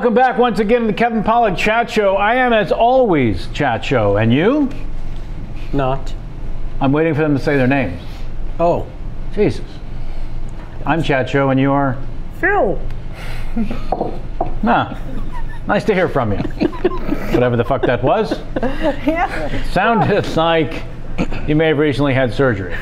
Welcome back once again to the Kevin Pollak Chat Show. I am, as always, Chat Show. And you? Not. I'm waiting for them to say their names. Oh. Jesus. I'm Chat Show, and you are? Phil. Nah. Nice to hear from you. Whatever the fuck that was. Yeah. Sounded like you may have recently had surgery.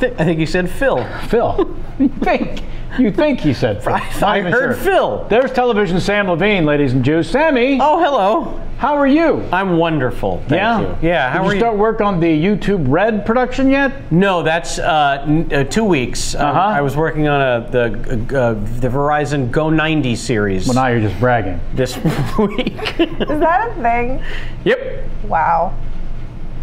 I think you said Phil. Phil. You think? You think he said Phil? Not I even heard sure. Phil. There's television Sam Levine, ladies and Jews. Sammy, Oh, hello. how are you? I'm wonderful. Thank yeah. you. Yeah. How Did are you you? start work on the YouTube Red production yet? No, that's uh, n- uh, two weeks. Um, Uh-huh. I was working on a the uh, the Verizon Go 90 series Well, now you're just bragging. this week. Is that a thing? yep. Wow.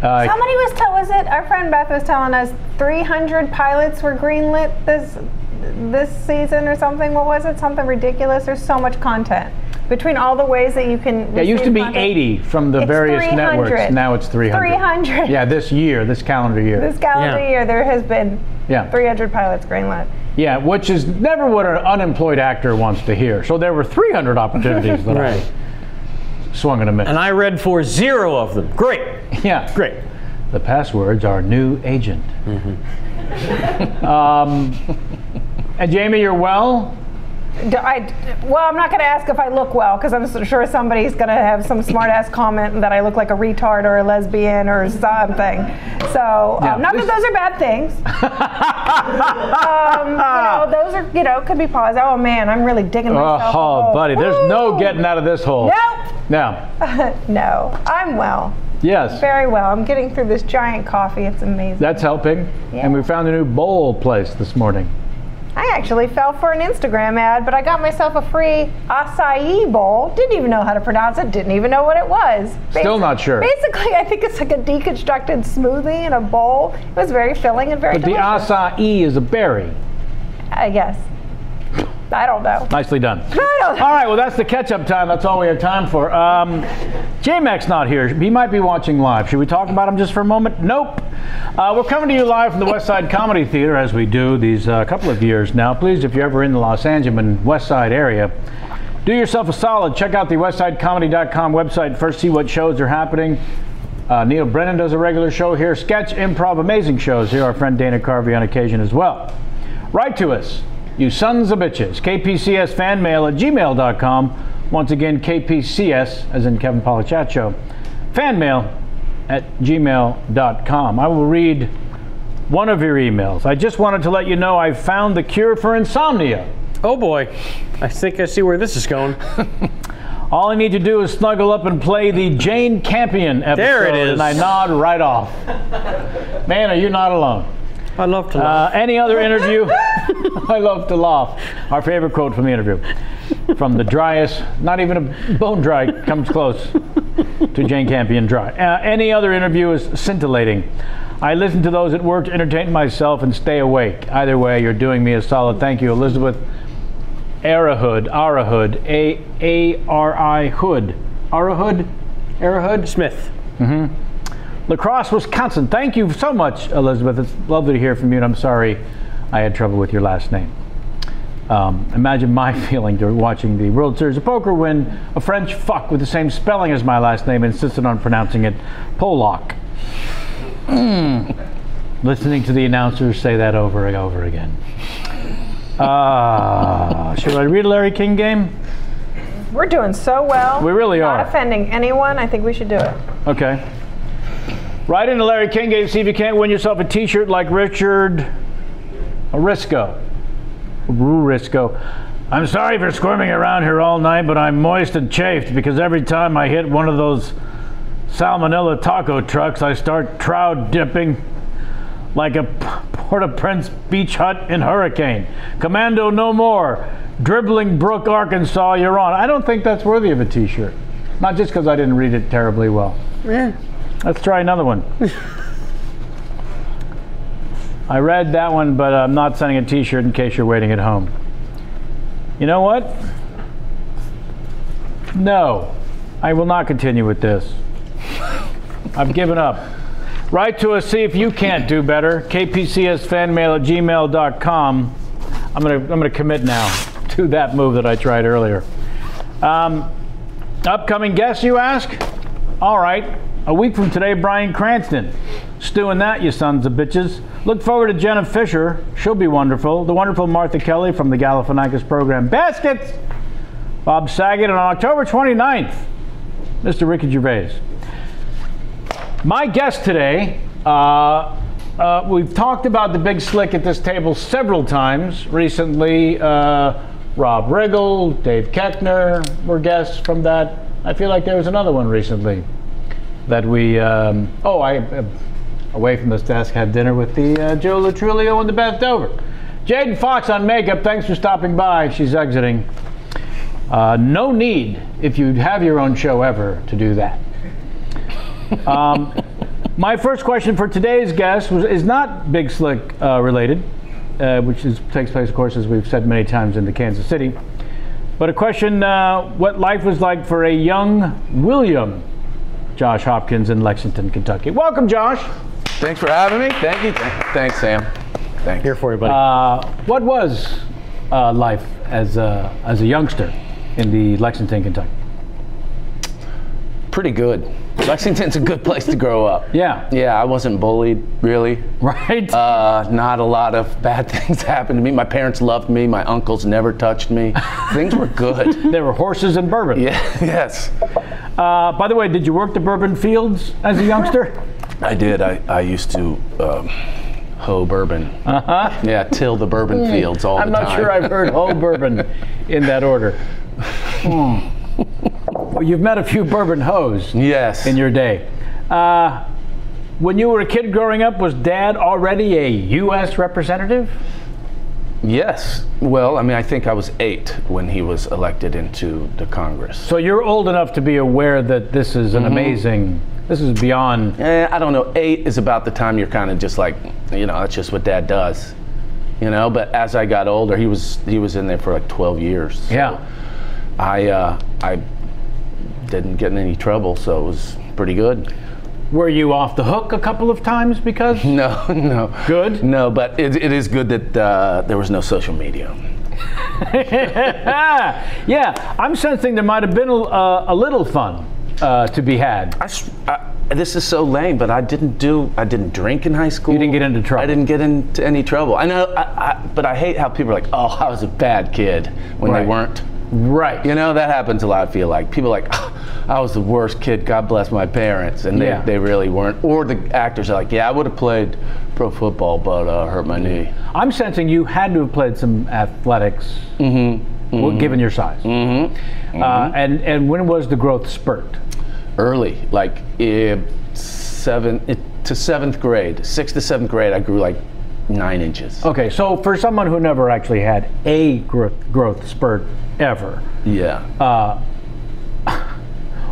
Uh, Somebody was tell was it our friend Beth was telling us 300 pilots were greenlit this this season or something. What was it? Something ridiculous. There's so much content between all the ways that you can. it used to be content. 80 from the various 300. networks. Now it's 300. 300. Yeah, this year, this calendar year. This calendar Yeah. year, there has been yeah. 300 pilots greenlit. Yeah, which is never what an unemployed actor wants to hear. So there were 300 opportunities that Right. I swung and a miss. And I read for zero of them. Great. yeah. Great. The passwords are new agent. Mm-hmm. um, and Jamie, you're well? I, well, I'm not going to ask if I look well because I'm sure somebody's going to have some smart ass comment that I look like a retard or a lesbian or something. So, Yeah, um, not that those are bad things. um, you know, those are, you know, could be positive. Oh man, I'm really digging myself. a Oh, hole. buddy, there's no getting out of this hole. Nope. No. no, I'm well. Yes. Very well. I'm getting through this giant coffee. It's amazing. That's helping. Yeah. And we found a new bowl place this morning. I actually fell for an Instagram ad, but I got myself a free acai bowl. Didn't even know how to pronounce it. Didn't even know what it was. Still not sure. Basically, I think it's like a deconstructed smoothie in a bowl. It was very filling and very But the delicious. acai is a berry. Uh, I guess. I don't know. Nicely done. I don't. All right, well, that's the catch-up time. That's all we have time for. Um, J-Mac's not here. He might be watching live. Should we talk about him just for a moment? Nope. Uh, we're coming to you live from the West Side Comedy Theater, as we do these uh, couple of years now. Please, if you're ever in the Los Angeles and West Side area, do yourself a solid. Check out the westsidecomedy.com website. First, see what shows are happening. Uh, Neal Brennan does a regular show here. Sketch, improv, amazing shows here. Our friend Dana Carvey on occasion as well. Write to us, you sons of bitches. KPCS fan mail at gmail.com. Once again, KPCS, as in Kevin Pollak Chat Show, fan mail at gmail.com. I will read one of your emails. I just wanted to let you know I found the cure for insomnia. Oh boy. I think I see where this is going. All I need to do is snuggle up and play the Jane Campion episode. There it is. And I nod right off. Man, are you not alone? I love to Uh, laugh. any other interview? I love to laugh. Our favorite quote from the interview. From the driest, not even a bone dry comes close to Jane Campion dry. Uh, any other interview is scintillating. I listen to those at work to entertain myself and stay awake. Either way, you're doing me a solid. Thank you, Elizabeth Arahood. Arahood. A A R I Hood. Arahood? Arahood? Smith. La Crosse, Wisconsin. Thank you so much, Elizabeth. It's lovely to hear from you, and I'm sorry I had trouble with your last name. Um, imagine my feeling during watching the World Series of Poker when a French fuck with the same spelling as my last name insisted on pronouncing it Polak. Mm. Listening to the announcers say that over and over again. Ah, should I read a Larry King game? We're doing so well. We really Not are. offending anyone. I think we should do it. Okay. Write into Larry King game, see if you can't win yourself a t-shirt like Richard Risco. Risco. I'm sorry for squirming around here all night, but I'm moist and chafed because every time I hit one of those salmonella taco trucks, I start trout dipping like a Port-au-Prince beach hut in hurricane. Commando no more. Dribbling Brook, Arkansas, you're on. I don't think that's worthy of a t-shirt. Not just because I didn't read it terribly well. Let's try another one. I read that one, but I'm not sending a t shirt in case you're waiting at home. You know what? No, I will not continue with this. I've given up. Write to us, see if you can't do better. KPCSfanmail at gmail.com. I'm going to I'm gonna commit now to that move that I tried earlier. Um, upcoming guests, you ask? All right. A week from today, Bryan Cranston. Stewing that, you sons of bitches. Look forward to Jenna Fischer. She'll be wonderful. The wonderful Martha Kelly from the Galifianakis program Baskets. Bob Saget. And on October 29th, Mr. Ricky Gervais. My guest today, uh, uh, we've talked about the big slick at this table several times recently. Uh, Rob Riggle, Dave Koechner were guests from that. I feel like there was another one recently that we. Um, oh, I uh, away from this desk had dinner with the uh, Joe Lo Truglio and the Beth Dover. Jaden Fox on makeup. Thanks for stopping by. She's exiting. Uh, no need, if you have your own show ever, to do that. Um, my first question for today's guest was, is not Big Slick uh, related, uh, which is, takes place, of course, as we've said many times in the Kansas City, but a question uh, what life was like for a young William Josh Hopkins in Lexington, Kentucky. Welcome, Josh. Thanks for having me. Thank you. Thanks, Sam. Thanks. Here for you, buddy. Uh, what was uh, life as a, as a youngster in the Lexington, Kentucky? Pretty good. Lexington's a good place to grow up. Yeah. Yeah, I wasn't bullied, really. Right? Uh, not a lot of bad things happened to me. My parents loved me. My uncles never touched me. Things were good. there were horses and bourbon. Yeah, yes. Uh, by the way, did you work the bourbon fields as a youngster? I did. I, I used to um, hoe bourbon. Uh-huh. Yeah, till the bourbon fields all I'm the time. I'm not sure I've heard whole bourbon in that order. Hmm. Well, you've met a few bourbon hoes Yes. in your day. Uh, when you were a kid growing up, was dad already a U.S. representative? Yes. Well, I mean, I think I was eight when he was elected into the Congress. So you're old enough to be aware that this is an amazing, this is beyond. Eh, I don't know. Eight is about the time you're kind of just like, you know, that's just what dad does. You know, but as I got older, he was he was in there for like 12 years. So Yeah. I uh, I didn't get in any trouble, so it was pretty good. Were you off the hook a couple of times because? No, no. Good? No, but it, it is good that uh, there was no social media. yeah, I'm sensing there might have been a, uh, a little fun uh, to be had. I, I- this is so lame, but I didn't do. I didn't drink in high school. You didn't get into trouble. I didn't get into any trouble. I know, I, I, but I hate how people are like, "Oh, I was a bad kid," when Right. they weren't. Right. You know, that happens a lot. I feel like people are like, "Ah, I was the worst kid. God bless my parents, and they, Yeah. they really weren't. Or the actors are like, Yeah, I would have played pro football, but uh, hurt my knee. I'm sensing you had to have played some athletics, well, given your size. Mm-hmm. Uh, and and when was the growth spurt? Early, like eh, seven eh, to seventh grade, sixth to seventh grade, I grew like nine inches. Okay, so for someone who never actually had a growth growth spurt ever, Yeah. Uh,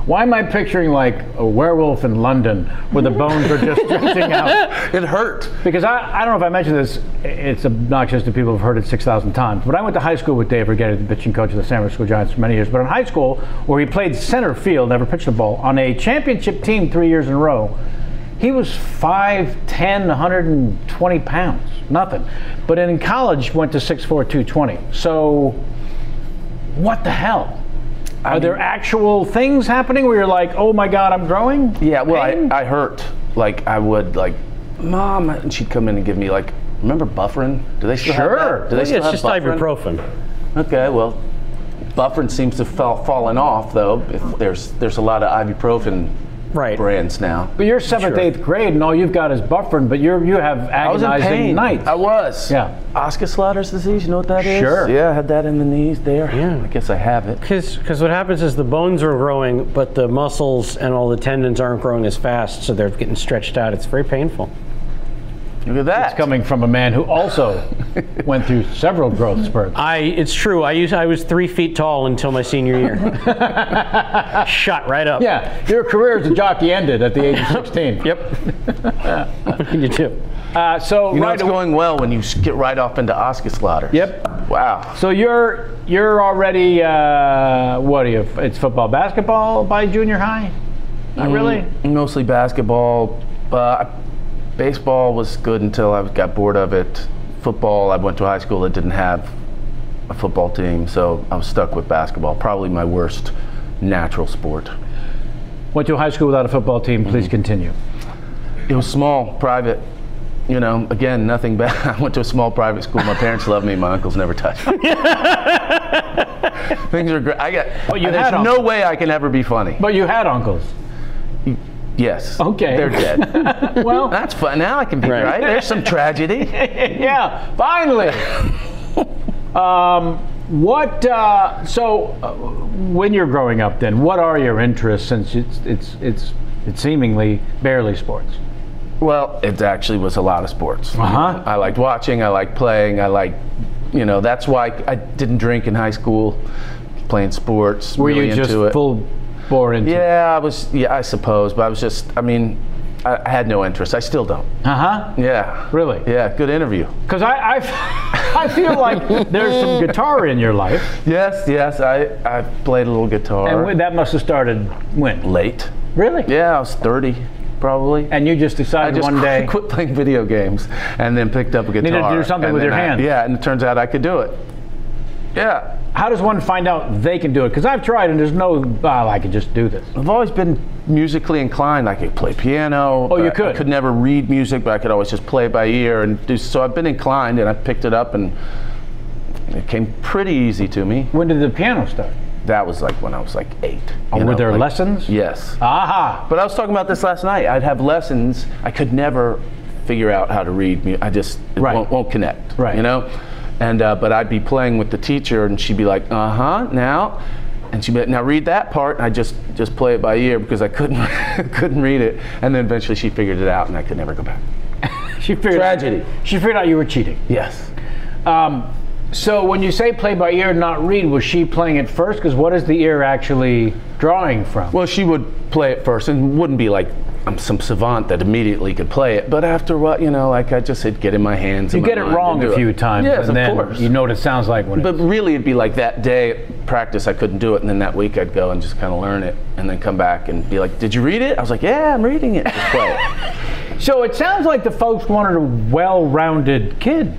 why am I picturing like a werewolf in London where the bones are just stretching out? it hurt. Because I, I don't know if I mentioned this, it's obnoxious to people who've heard it 6,000 times, but I went to high school with Dave Righetti, the pitching coach of the San Francisco Giants for many years. But in high school, where he played center field, never pitched a ball, on a championship team three years in a row, he was 5'10, 120 pounds, nothing. But in college, went to 6'4, 220. So, what the hell? Are there actual things happening where you're like, oh my God, I'm growing? Yeah, well, Pain? I, I hurt. Like, I would, like, Mom, and she'd come in and give me, like, remember Bufferin? Do they still Sure. have that? Do they yeah, still it's have just Bufferin? ibuprofen. Okay, well, Bufferin seems to have fall, fallen off, though. If there's there's a lot of ibuprofen Right. brands now. But you're seventh, Sure. eighth grade, and all you've got is buffering, but you're you have I was in agonizing pain. nights. I was. Yeah. Osgood-Schlatter's disease, you know what that is? Sure. Yeah, I had that in the knees there. Yeah. I guess I have it. Because because what happens is the bones are growing, but the muscles and all the tendons aren't growing as fast, so they're getting stretched out. It's very painful. Look at that. It's coming from a man who also went through several growth spurts. I it's true. I used I was three feet tall until my senior year. Shot right up. Yeah, your career as a jockey ended at the age of 16. Yep. what can you do? Uh, so You know right it's away- going well when you get right off into Osgood-Schlatter. Yep. Wow. So you're you're already uh, what are you? It's football, basketball by junior high. Not really. Mostly basketball. Uh, baseball was good until I got bored of it. Football, I went to a high school that didn't have a football team, so I was stuck with basketball. Probably my worst natural sport. Went to a high school without a football team. Mm-hmm. Please continue. It was small, private. You know, again, nothing bad. I went to a small private school. My parents loved me. My uncles never touched me. Things are great. I got. But you there's had no uncles. way I can ever be funny. But you had uncles. Yes. Okay. They're dead. Well, That's fun. Now I can be Right. right. There's some tragedy. yeah, finally. um, what? Uh, so, uh, when you're growing up, then what are your interests? Since it's it's it's it's seemingly barely sports. Well, it actually was a lot of sports. Uh-huh. I liked watching. I liked playing. I liked, you know, that's why I didn't drink in high school. Playing sports. Were really you just into it. full bore into? Yeah, I was. Yeah, I suppose, but I was just. I mean, I, I had no interest. I still don't. Uh huh. Yeah. Really? Yeah. Good interview. Because I, I I feel like there's some guitar in your life, Yes. Yes. I I played a little guitar. and that must have started when? late. Really? Yeah, I was 30, probably. And you just I decided just one day. quit playing video games and then picked up a guitar. to do something with your I- hands. Yeah, and it turns out I could do it. Yeah. How does one find out they can do it? Because I've tried, and there's no. Well, I could just do this. I've always been musically inclined. I could play piano. Oh, you I- I could? could never read music, but I could always just play by ear and do. So I've been inclined, and I picked it up, and it came pretty easy to me. When did the piano start? That was like when I was like eight. Oh, were know, there like- lessons? Yes. Aha! But I was talking about this last night. I'd have lessons. I could never figure out how to read. I just it Right. won't, won't connect. Right. You know. And uh, but I'd be playing with the teacher, and she'd be like, "Uh huh, now," and she'd be like, "Now read that part." And I just just play it by ear because I couldn't couldn't read it. And then eventually she figured it out, and I could never go back. She figured Tragedy. She figured out you were cheating. Yes. Um, so when you say play by ear, and not read, was she playing it first? Because what is the ear actually drawing from? Well, she would play it first, and wouldn't be like I'm some savant that immediately could play it. But after what, you know, like I just said, get in my hands. you my get it wrong a few times, Yes, and of then course. you know what it sounds like when But it's. really, it'd be like that day practice, I couldn't do it, and then that week I'd go and just kind of learn it, and then come back and be like, "Did you read it?" I was like, "Yeah, I'm reading it." It. So it sounds like the folks wanted a well-rounded kid.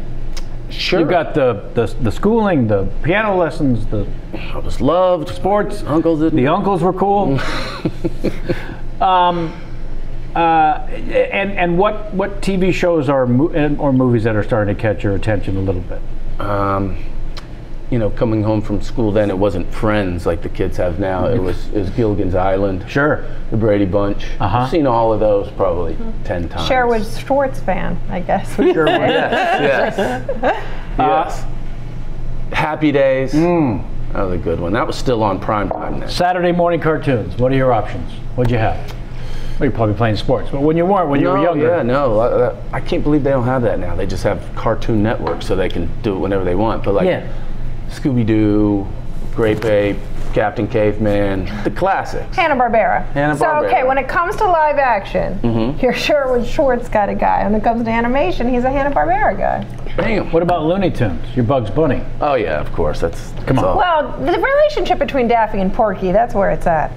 Sure. You got the, the the schooling, the piano lessons, the I was loved. sports. Uncles didn't. The uncles were cool. um, uh, and and what what TV shows are mo- or movies that are starting to catch your attention a little bit? um, you know, coming home from school, then it wasn't Friends like the kids have now. It was it was Gilligan's Island, Sure. The Brady Bunch. Uh-huh. I've seen all of those probably ten times. Sherwood Schwartz fan, I guess. Sure. Yes. Yes. yes. Happy Days. Hmm. That was a good one. That was still on prime time then. Saturday morning cartoons. What are your options? What'd you have? Well, you're probably playing sports, but when you weren't, when you were younger, Yeah, no. I, I can't believe they don't have that now. They just have Cartoon Network, so they can do it whenever they want. But like Yeah. Scooby Doo, Grape Ape, Captain Caveman, the classics. Hanna Barbera. Hanna-Barbera. So okay, when it comes to live action, mm-hmm. you're sure Sherwood Schwartz kind of guy. When it comes to animation, he's a Hanna Barbera guy. Bam. What about Looney Tunes? Your Bugs Bunny. Oh yeah, of course. That's Come that's on. all. Well, the relationship between Daffy and Porky, that's where it's at.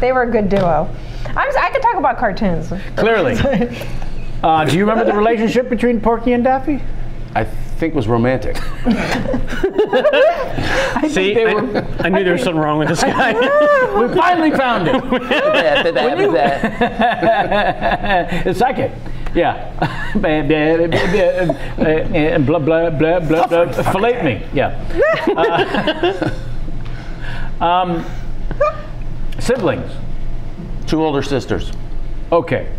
They were a good duo. I'm, I could talk about cartoons. Clearly. Uh, do you remember the relationship between Porky and Daffy? I think was romantic. See, they I, were- I knew there was something wrong with this guy. We finally found it. the second. Yeah. And blah, blah, blah, blah, blah. Fillet me. Yeah. Uh, um, siblings. Two older sisters. Okay.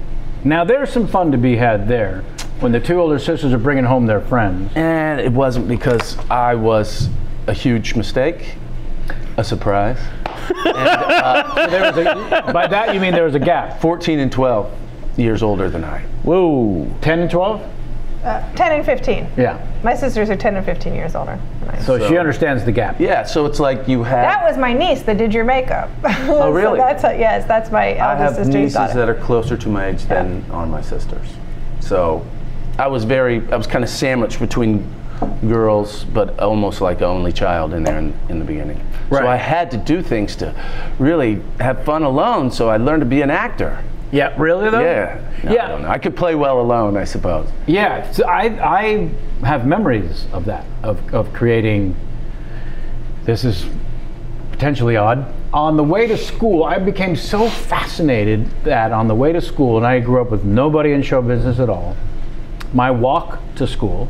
Now there's some fun to be had there when the two older sisters are bringing home their friends. And it wasn't because I was a huge mistake, a surprise. Uh, there was a, by that you mean there was a gap. 14 and 12 years older than I. Whoa. 10 and 12? Uh, 10 and 15. Yeah. My sisters are 10 and 15 years older. than I. So, she understands the gap. Yeah, so it's like you have. That was my niece that did your makeup. Oh, really? so that's a, yes, that's my I eldest have sister. who nieces got that are closer to my age than are my sisters. So I was very, I was kind of sandwiched between girls, but almost like an only child in there in, in the beginning. Right. So I had to do things to really have fun alone, so I learned to be an actor. Yeah, really though? Yeah. No, I, yeah. know. I could play well alone, I suppose. Yeah, so I, I have memories of that, of, of creating this is potentially odd. On the way to school, I became so fascinated that on the way to school, and I grew up with nobody in show business at all, my walk to school,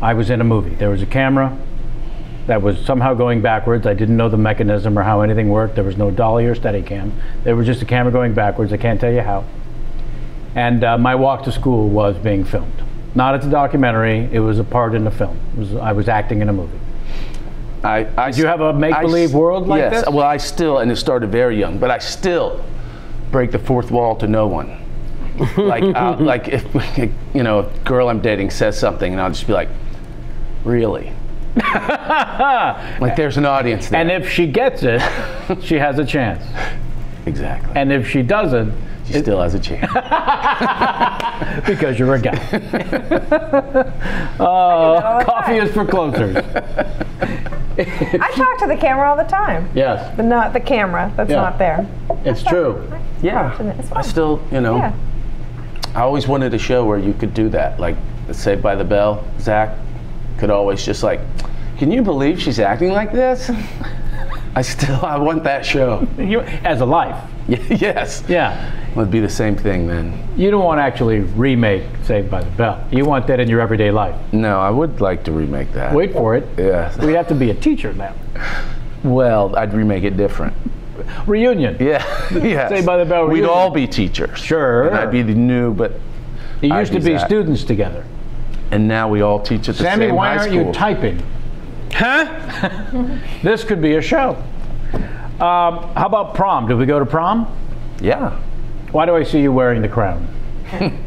I was in a movie. There was a camera that was somehow going backwards. I didn't know the mechanism or how anything worked. There was no dolly or steady cam. There was just a camera going backwards. I can't tell you how. And uh, my walk to school was being filmed. Not as a documentary, it was a part in a film. It was, I was acting in a movie. I, I Did you have a make-believe world like yes, this? well, I still, and it started very young, but I still break the fourth wall to no one. like, uh, like if you know, a girl I'm dating says something, and I'll just be like, "Really?" like there's an audience there. And if she gets it, she has a chance. exactly. And if she doesn't, she still has a chance. because you're a guy. all Oh, coffee time. is for closers. I talk to the camera all the time, Yes, but not the camera that's Yeah. not there. it's true. yeah. It's I still, you know, Yeah. I always wanted a show where you could do that. Like Saved by the Bell, Zach could always just like, can you believe she's acting like this? I still, I want that show. You, as a life. yes. Yeah. Would be the same thing then. You don't want to actually remake Saved by the Bell. You want that in your everyday life. No, I would like to remake that. Wait for it. Yes. We'd have to be a teacher now. Well, I'd remake it different. Reunion. Yeah. yes. Saved by the Bell Reunion. We'd all be teachers. Sure. And I'd be the new, but You used to be be students together. And now we all teach at the Sammy, same why aren't you typing? Huh? This could be a show. Um, how about prom? Did we go to prom? yeah. Why do I see you wearing the crown?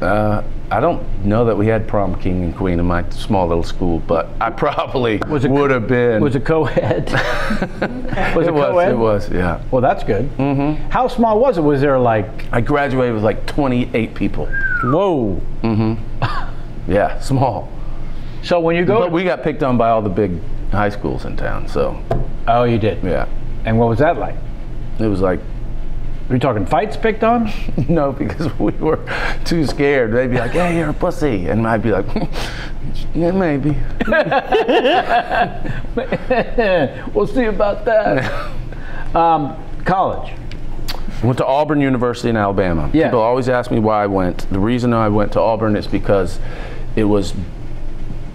Uh, I don't know that we had prom king and queen in my small little school, but I probably Was it- would have been. Was it co-ed? was it was. co-ed? It was. Yeah. Well, that's good. Mm-hmm. How small was it? Was there like I graduated with like 28 people. Whoa. Yeah, small. so when you go? But we got picked on by all the big high schools in town, so oh, you did. yeah. And what was that like? It was like, Were you talking fights picked on? no, because we were too scared. They'd be like, hey, you're a pussy. And I'd be like, yeah, maybe. we'll see about that. um, college. Went to Auburn University in Alabama. Yeah. People always ask me why I went. The reason I went to Auburn is because it was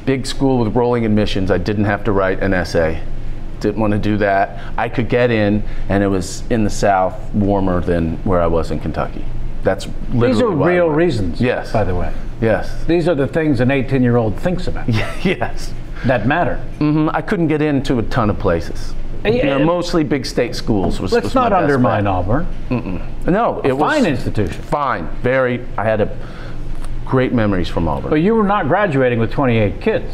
big school with rolling admissions. I didn't have to write an essay. Didn't want to do that. I could get in, and it was in the South, warmer than where I was in Kentucky. That's literally These are real reasons. Yes. By the way, Yes. these are the things an 18-year-old thinks about yes. that matter. hmm I couldn't get into a ton of places. You know, Yeah. mostly big state schools was. Let's was not undermine. Auburn. No, it was Fine institution. fine. Very. I had a great memories from Auburn. But you were not graduating with 28 kids.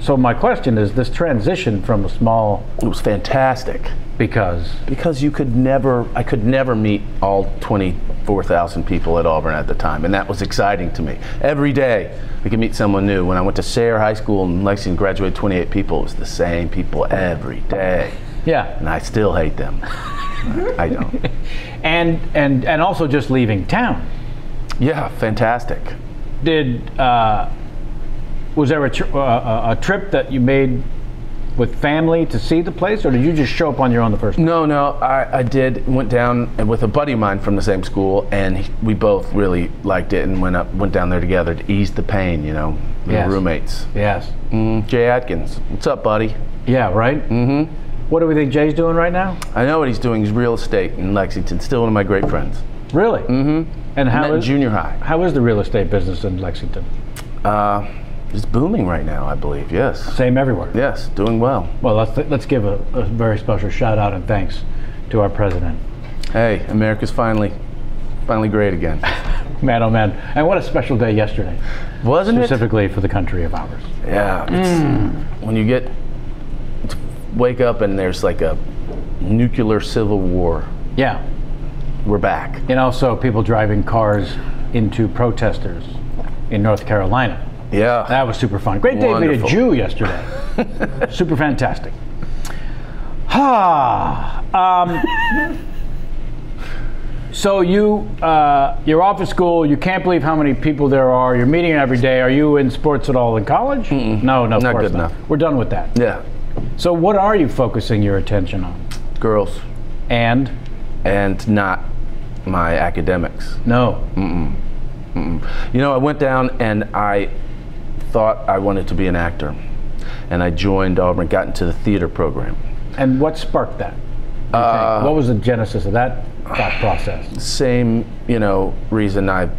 So my question is this transition from a small It was fantastic because because you could never, I could never meet all 24,000 people at Auburn at the time, and that was exciting to me. Every day, I could meet someone new. When I went to Sayre High School in Lexington, graduated 28 people. It was the same people every day, yeah, and I still hate them. I don't. and and and also just leaving town. Yeah, fantastic. Did uh, was there a, tr- uh, a trip that you made with family to see the place, or did you just show up on your own the first? time? No, no, I, I did. Went down with a buddy of mine from the same school, and he- we both really liked it, and went up, went down there together to ease the pain. You know, Yes. roommates. Yes. Mm, Jay Atkins, what's up, buddy? Yeah. Right. Mm-hmm. What do we think Jay's doing right now? I know what he's doing. He's real estate in Lexington. Still one of my great friends. Really? Mm-hmm. And how in junior high. how is the real estate business in Lexington? Uh, it's booming right now, I believe. Yes. Same everywhere. Yes, doing well. Well, let's let's give a, a very special shout out and thanks to our president. Hey, America's finally, finally great again. Man, oh man! And what a special day yesterday, Wasn't it? specifically for the country of ours. Yeah. It's, When you get to wake up and there's like a nuclear civil war, Yeah. We're back. And also people driving cars into protesters in North Carolina. Yeah. That was super fun. Great day to meet a Jew yesterday. super fantastic. Ah. Um, so you uh, you're off at school. You can't believe how many people there are. You're meeting every day. Are you in sports at all in college? No, no, of Not course good not. enough. We're done with that. yeah. So what are you focusing your attention on? Girls And and not my academics. no. You know, I went down and I thought I wanted to be an actor. And I joined Auburn, got into the theater program. And what sparked that? Uh, what was the genesis of that thought process? Same, you know, reason I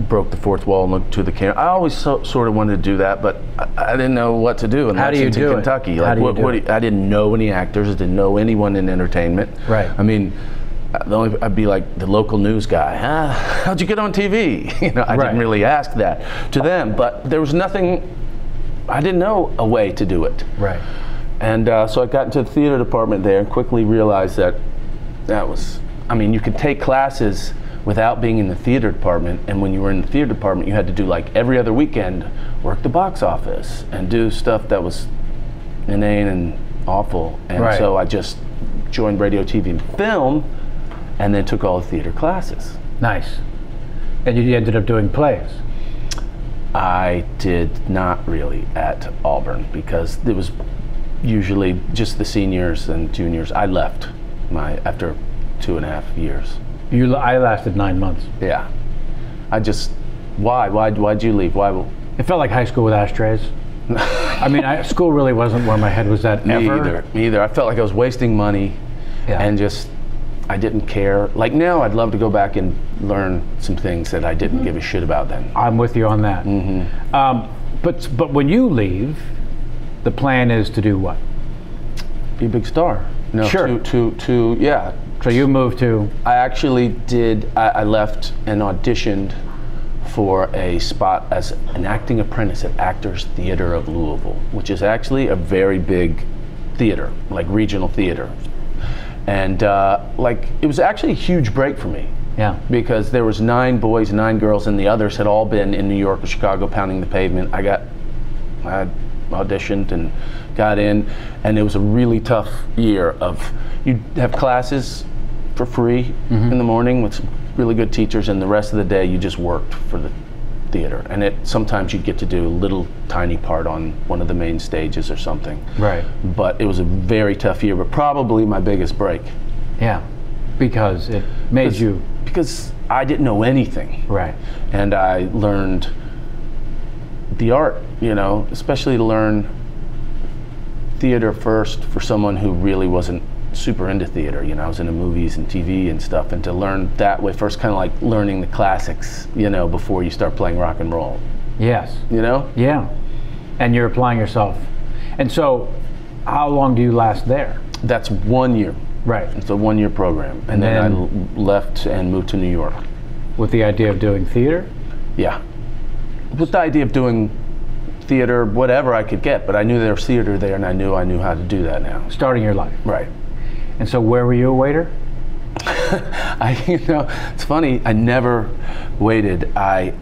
broke the fourth wall and looked to the camera. I always so, sort of wanted to do that, but I, I didn't know what to do in How do you Lexington, do it? Kentucky. Like, do what, do what? I didn't know any actors, I didn't know anyone in entertainment. Right. I mean, only, I'd be like the local news guy. Ah, how'd you get on TV? You know, I Right. didn't really ask that to them, but there was nothing. I didn't know a way to do it. Right. And uh, so I got into the theater department there and quickly realized that that was, I mean, you could take classes without being in the theater department. And when you were in the theater department, you had to do like every other weekend, work the box office and do stuff that was inane and awful. And Right. so I just joined radio, TV, and film and then took all the theater classes. Nice. And you ended up doing plays. I did not really at Auburn because it was usually just the seniors and juniors. I left my after two and a half years. You, I lasted nine months. Yeah, I just why why why'd you leave? Why? It felt like high school with ashtrays. I mean, I, school really wasn't where my head was at Me ever. either. Me either. I felt like I was wasting money, Yeah. and just I didn't care. Like now, I'd love to go back and learn some things that I didn't give a shit about then. I'm with you on that. Mm-hmm. Um, but but when you leave, the plan is to do what? Be a big star. No, Sure. To to to yeah. So you move to I actually did. I, I left and auditioned for a spot as an acting apprentice at Actors Theatre of Louisville, which is actually a very big theater, like regional theater. And uh, like it was actually a huge break for me yeah. because there was nine boys, nine girls, and the others had all been in New York or Chicago pounding the pavement. I got, I auditioned and got in, and it was a really tough year. Of you have classes for free in the morning with some really good teachers, and the rest of the day you just worked for the theater. And it sometimes you'd get to do a little tiny part on one of the main stages or something. Right. But it was a very tough year, but probably my biggest break. Yeah. Because it made you because I didn't know anything. right. and I learned the art, you know, especially to learn theater first for someone who really wasn't super into theater. You know, I was into movies and TV and stuff, and to learn that way first, kind of like learning the classics, you know, before you start playing rock and roll. Yes. You know, Yeah. And you're applying yourself. And so, how long do you last there? that's one year. Right. It's a one-year program, and then, I then- l- left and moved to New York. With the idea of doing theater. Yeah, with the idea of doing theater, whatever I could get, but I knew there was theater there, and I knew I knew how to do that now. starting your life. Right. And so, where were you a waiter? I, you know, it's funny. I never waited. I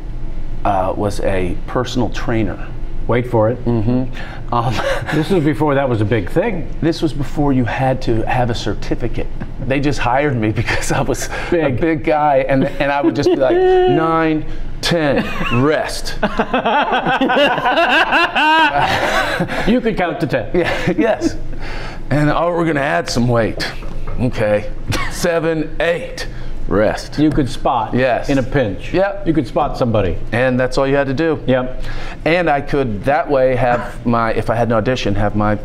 uh, was a personal trainer. Wait for it. Um, This was before that was a big thing. this was before you had to have a certificate. They just hired me because I was Big. a big guy, and and I would just be like nine, ten, rest. You could count to ten. Yeah, yes. And oh, we're gonna add some weight. Okay, seven, eight, rest. You could spot. Yes. In a pinch. Yep. You could spot somebody. and that's all you had to do. Yep. And I could that way have my, if I had an audition, have my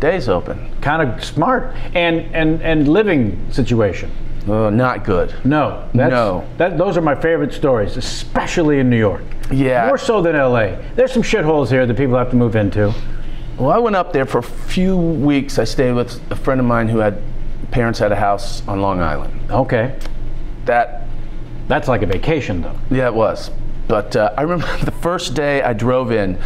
days open. Kind of smart. And and and living situation. Uh, not good. No. No. That, those are my favorite stories, especially in New York. Yeah. More so than LA. There's some shitholes here that people have to move into. Well, I went up there for a few weeks. I stayed with a friend of mine who had parents had a house on Long Island. Okay. That, That's like a vacation, though. yeah, it was. But uh, I remember the first day I drove in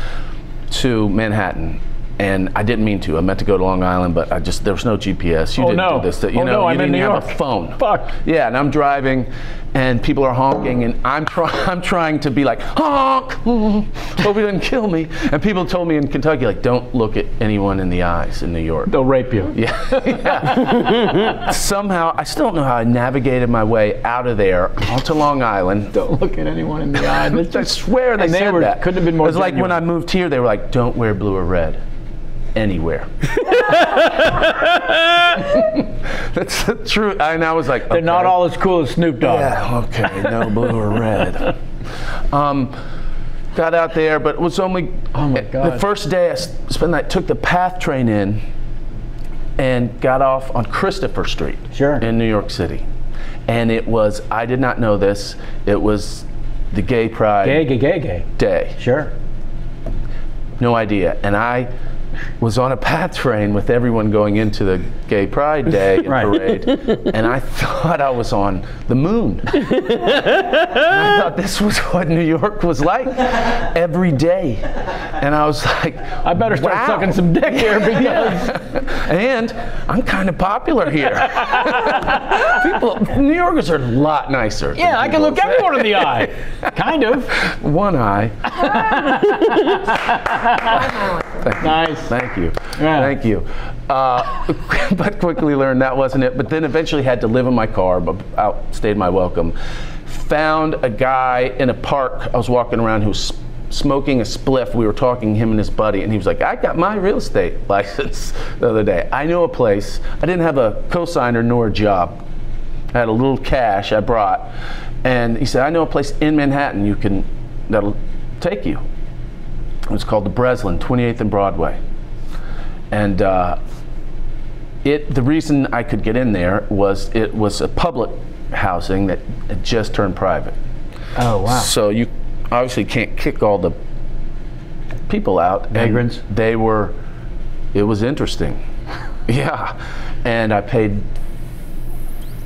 to Manhattan. And I didn't mean to. I meant to go to Long Island, but I just there was no GPS. You Oh, didn't no. do this. You Oh, know, no, you I'm didn't have a phone. Fuck. Yeah, and I'm driving, and people are honking, and I'm trying. I'm trying to be like honk, hope he doesn't kill me. And people told me in Kentucky, like, don't look at anyone in the eyes in New York. They'll rape you. Yeah. yeah. Somehow, I still don't know how I navigated my way out of there onto Long Island. Don't look at anyone in the eye. That's I swear they they said were- that. couldn't have been more It was like when I moved here, they were like, "Don't wear blue or red, anywhere." That's the truth. And I was like, They're not all as cool as Snoop Dogg. Yeah, okay, no blue or red. Um, got out there, but it was only Oh my the first day I spent the night, took the PATH train in and got off on Christopher Street Sure. in New York City. And it was, I did not know this, it was the Gay Pride Gay, gay, gay, gay. Day. Sure. No idea. And I was on a PATH train with everyone going into the Gay Pride Day and Right. parade, and I thought I was on the moon. I thought this was what New York was like every day. And I was like, I better start wow. sucking some dick here because And I'm kind of popular here. People, New Yorkers are a lot nicer. yeah, I can look say. everyone in the eye. Kind of. One eye. Nice. Thank you. Yeah. Thank you. Uh, but quickly learned that wasn't it. But then eventually had to live in my car, but outstayed my welcome. Found a guy in a park. I was walking around who was smoking a spliff. We were talking, him and his buddy, and he was like, I got my real estate license the other day. I knew a place. I didn't have a cosigner nor a job. I had a little cash I brought. And he said, I know a place in Manhattan you can, that'll take you. It was called the Breslin, 28th and Broadway. And uh, it, the reason I could get in there was it was a public housing that had just turned private. Oh wow. So you obviously can't kick all the people out. Vagrants. They were, it was interesting. yeah. And I paid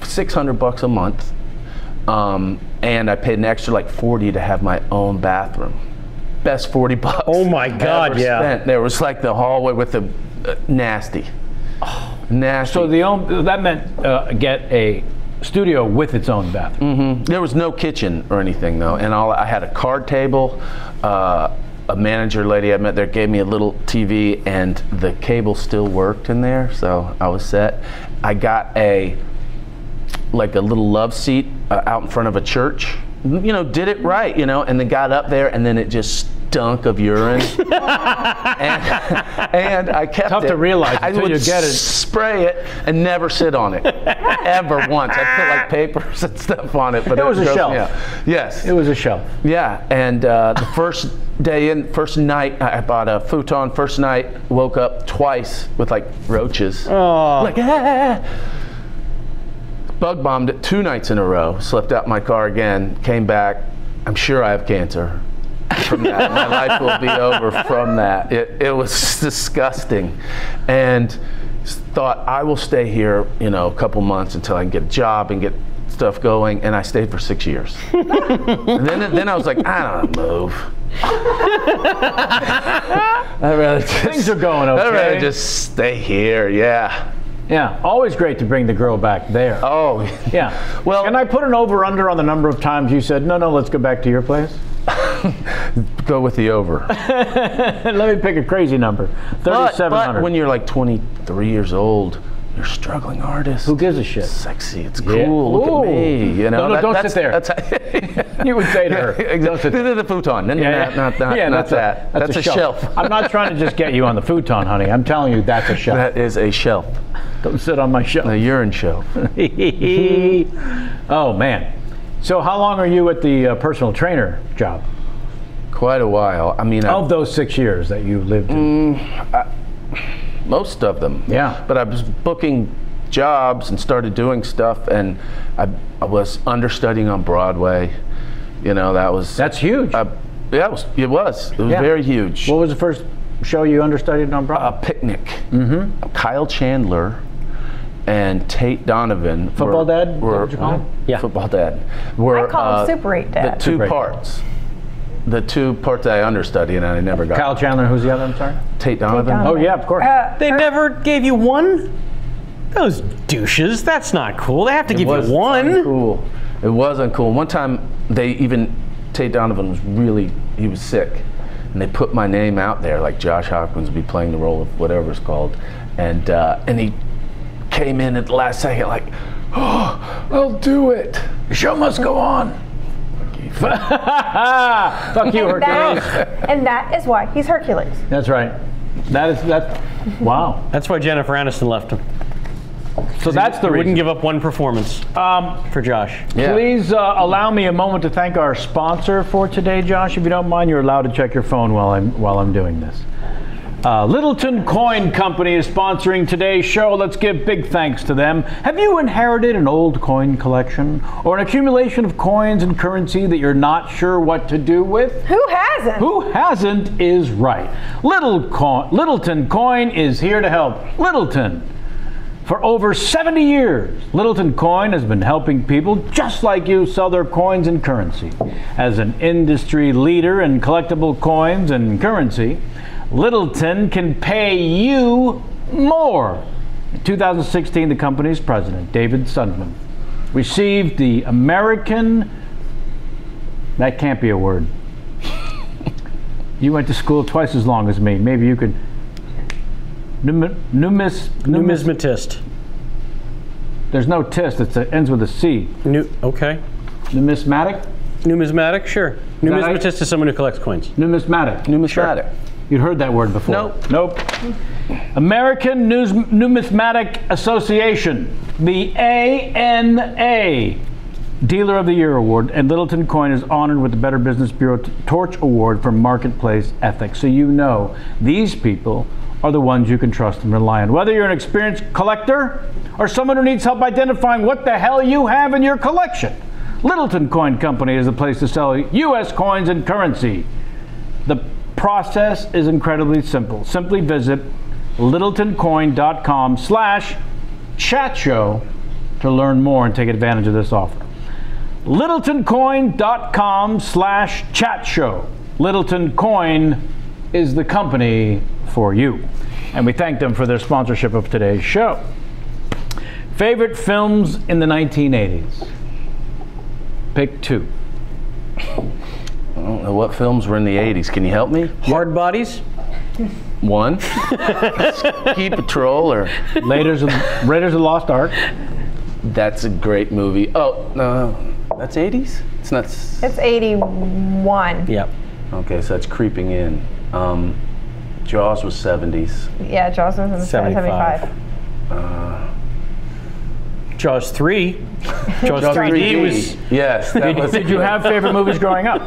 600 bucks a month. Um, and I paid an extra like 40 to have my own bathroom. Best 40 bucks. Oh my God, yeah. Spent. There was like the hallway with the uh, nasty. Nasty. So the own, that meant uh, get a studio with its own bathroom. There was no kitchen or anything though, and all I had a card table. Uh, a manager lady I met there gave me a little TV, and the cable still worked in there, so I was set. I got a like a little love seat uh, out in front of a church. You know, did it right, you know, and then got up there, and then it just stunk of urine. and, and I kept Tough it. to realize I would you get it. Spray it and never sit on it, ever once. I put like papers and stuff on it, but It was a shelf. Yes. It was a shelf. Yeah, and uh, the first day in, first night, I I bought a futon. First night, woke up twice with like roaches. Oh, Like, ah. Bug bombed it two nights in a row. Slept out my car again. Came back. I'm sure I have cancer. From that, my life will be over from that. It, it was disgusting, and thought I will stay here, you know, a couple months until I can get a job and get stuff going. And I stayed for six years. and then, then I was like, I don't move. I'd rather just, Things are going okay. I'd rather just stay here. Yeah. Yeah, always great to bring the girl back there. Oh, Yeah. Well- can I put an over under on the number of times you said, no, no, let's go back to your place? go with the over. Let me pick a crazy number but, but when you're like 23 years old, you're a struggling artist. Who gives a shit? Sexy. It's Yeah. cool. Look Ooh. at me. You know. No, no, don't that's, sit there. That's You would say to her, Exactly. "Don't This is the futon. No, no, Yeah, no, not, not, yeah, not that's that. A, that's, a, shelf. I'm not trying to just get you on the futon, honey. I'm telling you, that's a shelf. That is a shelf. Don't sit on my shelf. A urine shelf. oh man. So how long are you at the uh, personal trainer job? Quite a while. I mean, I- Of those six years that you lived in. Most of them. Yeah. But I was booking jobs and started doing stuff, and I, I was understudying on Broadway. You know, that was. That's huge. Uh, yeah, it was. It was, it was Yeah. very huge. what was the first show you understudied on Broadway? a picnic. Mm-hmm. Kyle Chandler and Tate Donovan. Football were, dad? Is that Were, what you call him? Yeah. Football dad. Were, I call him uh, Super 8 Dad. The two Super eight. Parts. The two parts I understudied and I never got. Kyle Chandler, who's the other? I'm sorry. Tate Donovan. Donovan. Oh yeah, of course. Uh, they never gave you one? Those douches. That's not cool. They have to give was you one. Cool. It wasn't cool. One time, they even Tate Donovan was really he was sick, and they put my name out there like Josh Hopkins would be playing the role of whatever it's called, and uh, and he came in at the last second like, oh, I'll do it. The show must go on. Fuck you, and, Hercules. that, and that is why he's Hercules. That's right. That is that. Wow. That's why Jennifer Aniston left him. So that's the He wouldn't give up one performance Um, for Josh. Yeah. Please uh, allow me a moment to thank our sponsor for today, Josh. If you don't mind, you're allowed to check your phone while I'm while I'm doing this. Uh, Littleton Coin Company is sponsoring today's show. Let's give big thanks to them. Have you inherited an old coin collection or an accumulation of coins and currency that you're not sure what to do with? Who hasn't? Who hasn't is right. Little coin, Littleton Coin is here to help. Littleton. For over 70 years, Littleton Coin has been helping people just like you sell their coins and currency. As an industry leader in collectible coins and currency, Littleton can pay you more. In 2016, the company's president, David Sundman, received the American. That can't be a word. You went to school twice as long as me. Maybe you could. Num- numis, numis, Numismatist. There's no tist. It ends with a C. Nu- okay. Numismatic. Numismatic, sure. that right? Numismatist is someone who collects coins. Numismatic. Numismatic. You'd heard that word before. Nope. Nope. American News- Numismatic Association, the ANA Dealer of the Year Award, and Littleton Coin is honored with the Better Business Bureau Torch Award for Marketplace Ethics. So you know these people are the ones you can trust and rely on. Whether you're an experienced collector or someone who needs help identifying what the hell you have in your collection, Littleton Coin Company is the place to sell U.S. coins and currency. The process is incredibly simple. Simply visit littletoncoin.com slash chat show to learn more and take advantage of this offer. littletoncoin.com slash chat show. Littleton Coin is the company for you. And we thank them for their sponsorship of today's show. Favorite films in the 1980s? Pick two. I don't know what films were in the 80s. Can you help me? Hard bodies? One. Ski Patrol, or Raiders of, Raiders of the Lost Ark. that's a great movie. Oh no, that's 80s. It's not. s- It's 81. Yep. Okay, so that's creeping in. Um, Jaws was 70s. Yeah, Jaws was in 75. 75. Jaws 3. Jaws, 3D, was. Yes, that was. Did you have favorite movies growing up?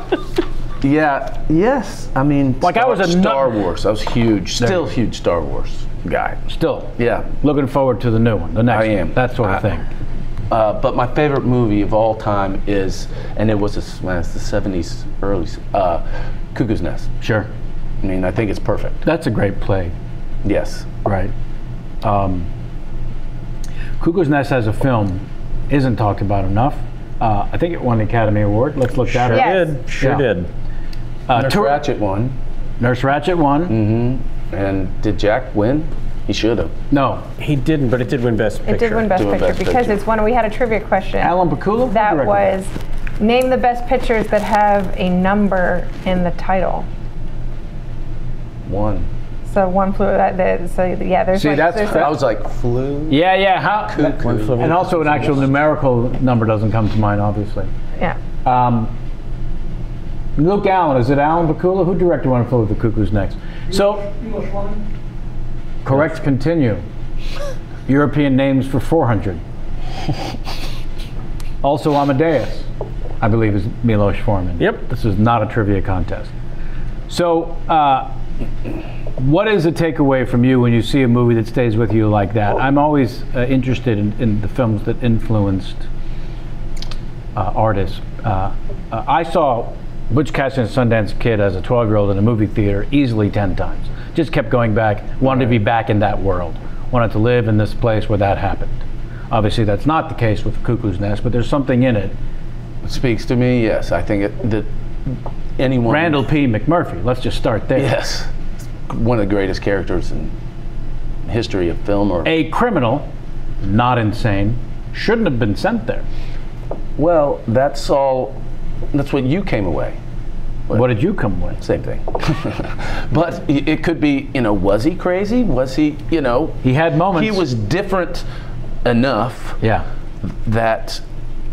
Yeah. Yes. I mean, Like, I was a Star nut- Wars. I was huge. Still huge Star Wars guy. Still. Yeah. Looking forward to the new one, the next I am. one, that sort of I- thing. Uh, but my favorite movie of all time is, and it was a, well, it's the 70s, early, uh, Cuckoo's Nest. Sure. I mean, I think it's perfect. That's a great play, Yes. right? Um, Cuckoo's Nest as a film isn't talked about enough. Uh, I think it won the Academy Award. Let's look at Sure it. Yes. did. Sure Yeah. did. Uh, Nurse Tour- Ratched won. Nurse Ratched won. Mm-hmm. And did Jack win? He should have. No. He didn't, but it did win Best Picture. It did win Best Did win Picture Best because Picture. it's one we had a trivia question. Alan Pakula? That was name the best pictures that have a number in the title. One. So one flew that. that so yeah, there's See, like, that's there's fa- I was like, flu? Yeah, yeah. How, One flew over and also an actual numerical number doesn't come to mind, obviously. yeah. Um, Luke Allen, is it Alan Bakula? Who directed One Flew Over the Cuckoo's Nest? So, correct, continue. European names for 400. also Amadeus, I believe, is Milos Forman. Yep. This is not a trivia contest. So, uh, what is the takeaway from you when you see a movie that stays with you like that? I'm always uh, interested in, in the films that influenced uh, artists. Uh, uh, I saw Butch Cassidy and Sundance Kid as a 12 year old in a movie theater easily 10 times. Just kept going back, wanted to be back in that world, wanted to live in this place where that happened. Obviously, that's not the case with Cuckoo's Nest, but there's something in it. It speaks to me, yes. I think it, that anyone. Randle P. McMurphy, let's just start there. Yes. One of the greatest characters in history of film or. A criminal, not insane, shouldn't have been sent there. Well, that's all. That's what you came away. What did you come with? Same thing. but it could be, you know, was he crazy? Was he, you know, He had moments. he was different enough Yeah. that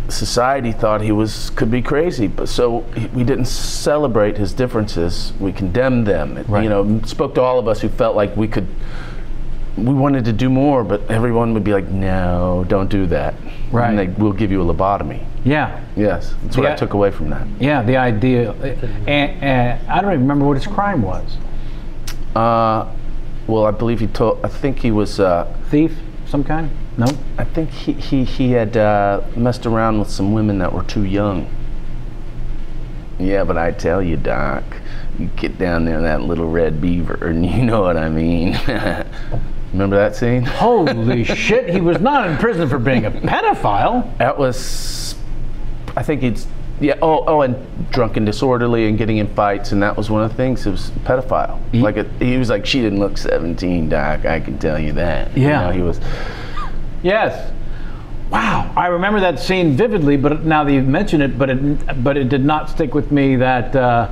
society thought he was could be crazy, but so we didn't celebrate his differences. We condemned them. It, Right. You know, spoke to all of us who felt like we could. We wanted to do more, but everyone would be like, "No, don't do that." Right. And they will give you a lobotomy. Yeah. Yes, that's what Yeah. I took away from that. Yeah, the idea, and, and I don't even remember what his crime was. Uh, well, I believe he told. I think he was. Uh, Thief, some kind? No. I think he he, he had uh, messed around with some women that were too young. Yeah, but I tell you, Doc, you get down there that little red beaver, and you know what I mean. Remember that scene? Holy shit! He was not in prison for being a pedophile. That was, I think it's. Yeah. Oh, oh, and drunk and disorderly and getting in fights, and that was one of the things. It was pedophile. Like it, he was like, she didn't look 17, Doc. I can tell you that. You Yeah. know, he was. Yes. Wow, I remember that scene vividly, but now that you've mentioned it, but it, but it did not stick with me that, uh,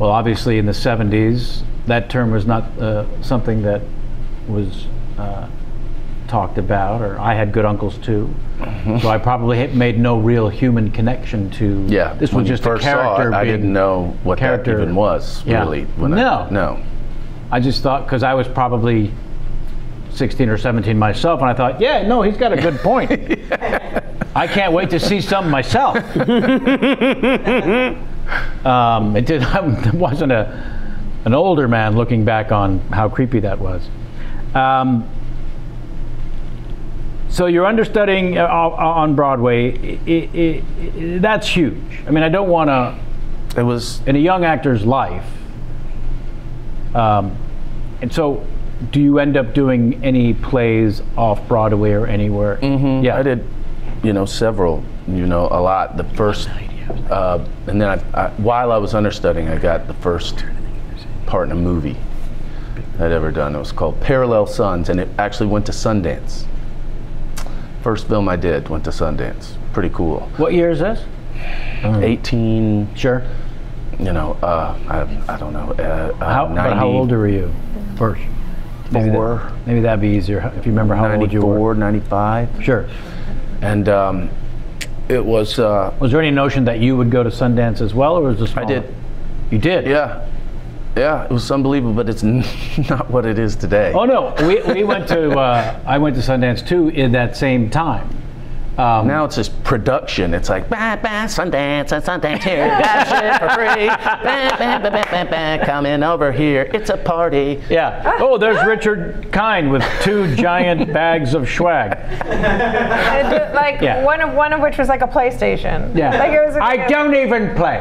well, obviously in the 70s, that term was not uh, something that was uh, talked about, or I had good uncles too. So I probably made no real human connection to. Yeah, this was just a character. It, I didn't know what character- that even was Yeah. really. When No. I, no. I just thought because I was probably 16 or 17 myself, and I thought, yeah, no, he's got a good point. I can't wait to see some myself. um, it did. I wasn't a an older man looking back on how creepy that was. Um, so you're understudying uh, on Broadway. I- I- I- that's huge. I mean, I don't want to It was. in a young actor's life. Um, and so, do you end up doing any plays off Broadway or anywhere? Mm-hmm. Yeah, I did, you know, several. You know, a lot. The first, uh, and then I, I, while I was understudying, I got the first part in a movie I'd ever done. It was called Parallel Sons, and it actually went to Sundance. First film I did went to Sundance. Pretty cool. What year is this? 18, Sure. you know, uh, I, I don't know. Uh, uh, How, but how old were you first? Maybe, that, maybe that'd be easier if you remember how old you were. 94, 95. Sure. And um, it was, uh, Was there any notion that you would go to Sundance as well, or was this? I did. You did. Yeah. Yeah, it was unbelievable, but it's not what it is today. Oh no, we, we went to uh, I went to Sundance too in that same time. Um, Now it's just production. It's like, bah, bah, Sundance, and Sundance here, got shit for free. Bah, bah, bah, bah, bah, bah, coming over here, it's a party. yeah. Oh, there's Richard Kind with two giant bags of swag. It like Yeah. one of one of which was like a PlayStation. Yeah. Like it was. a- I don't even play.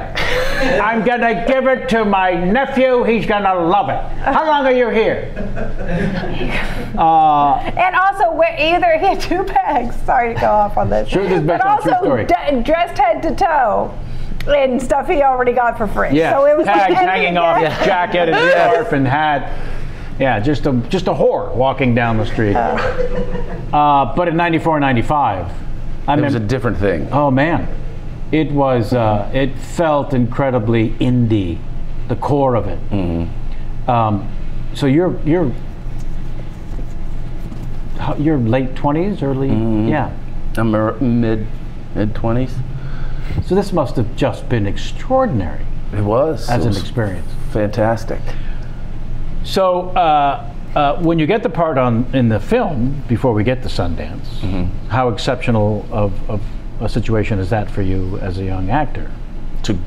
I'm gonna give it to my nephew. He's gonna love it. How long are you here? Uh, And also, where either he had two bags. Sorry to go off on this. Sure, this is based but on a true also story. d- dressed head to toe in stuff he already got for free. yeah. So it was Tags like hanging off his jacket and scarf and hat. Yeah, just a just a whore walking down the street. Uh, but in 94, 95, I It was a different thing. Oh man, it was. Uh, it felt incredibly indie, the core of it. Mm-hmm. Um, so you're you're how- you're late twenties, early Mm-hmm. yeah. I'm mid mid 20s. So this must have just been extraordinary It was. as it an was experience. fantastic. So uh, uh, when you get the part on in the film before we get to Sundance, Mm-hmm. how exceptional of, of a situation is that for you as a young actor? To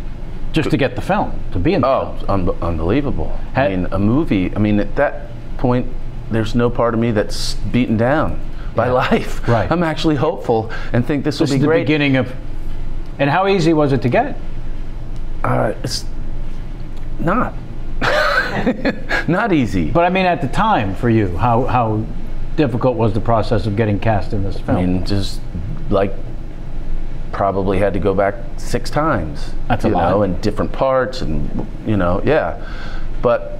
Just to get the film, to be in the Oh, film. un- unbelievable. Ha- I mean, a movie, I mean, at that point, there's no part of me that's beaten down by life. Right. I'm actually hopeful and think this will be is the great. beginning of. And how easy was it to get? Uh, it's not. not easy. But I mean, at the time for you, how how difficult was the process of getting cast in this film? I mean, just like probably had to go back six times. That's a you lot. know, in different parts, and you know, yeah. But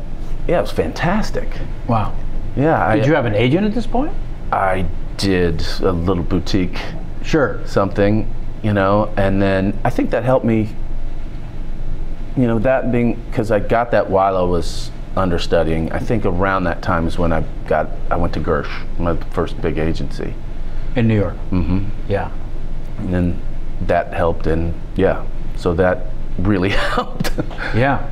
yeah, it was fantastic. wow. Yeah, I, Did you have an agent at this point? I did a little boutique Sure. something, you know, and then I think that helped me. You know, that being because I got that while I was understudying. I think around that time is when I got I went to Gersh, my first big agency. In New York. Mm-hmm. Yeah. and then that helped, and yeah, so that really helped. Yeah.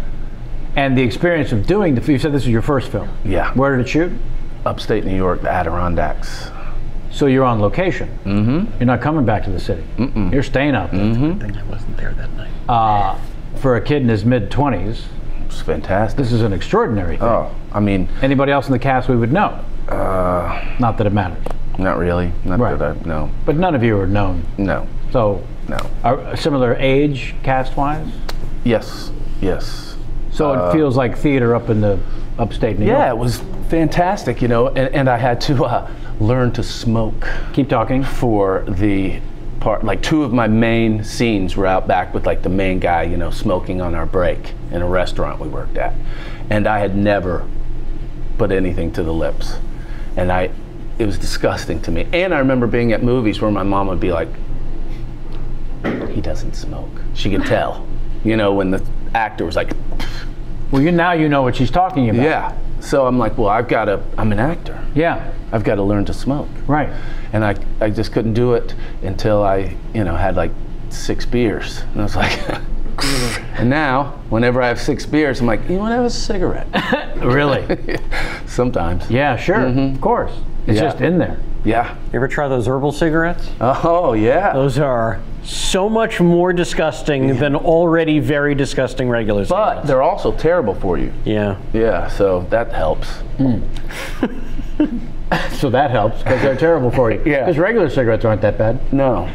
And the experience of doing the, you said this was your first film. yeah, Where did it shoot? Upstate New York, the Adirondacks. So you're on location. Mm-hmm. You're not coming back to the city. Mm-mm. You're staying out there. thing I wasn't there that night. Uh, for a kid in his mid 20s, It's fantastic. this is an extraordinary thing. Oh, I mean, Anybody else in the cast we would know? not that it matters. not really. Not Right. that I, no, But none of you are known. no, So, no. are a similar age cast wise? Yes, yes. So it feels like theater up in the upstate New Yeah, York. Yeah, it was fantastic, you know, and, and I had to uh, learn to smoke Keep talking. for the part. Like two of my main scenes were out back with like the main guy, you know, smoking on our break in a restaurant we worked at, and I had never put anything to the lips, and I, it was disgusting to me. And I remember being at movies where my mom would be like, "He doesn't smoke." She could tell, you know, when the actor was like. Well, you now you know what she's talking about. Yeah. So I'm like, well, I've got to, I'm an actor. Yeah. I've got to learn to smoke. Right. And I, I just couldn't do it until I, you know, had like six beers. And I was like, and now, whenever I have six beers, I'm like, you want to have a cigarette? Really? Sometimes. yeah, sure. Mm-hmm. Of course. It's Yeah. just in there. Yeah. You ever try those herbal cigarettes? Oh, yeah. Those are so much more disgusting than already very disgusting regular but cigarettes. they're also terrible for you. Yeah. Yeah, so that helps. So that helps because they're terrible for you. Yeah. Because regular cigarettes aren't that bad, No.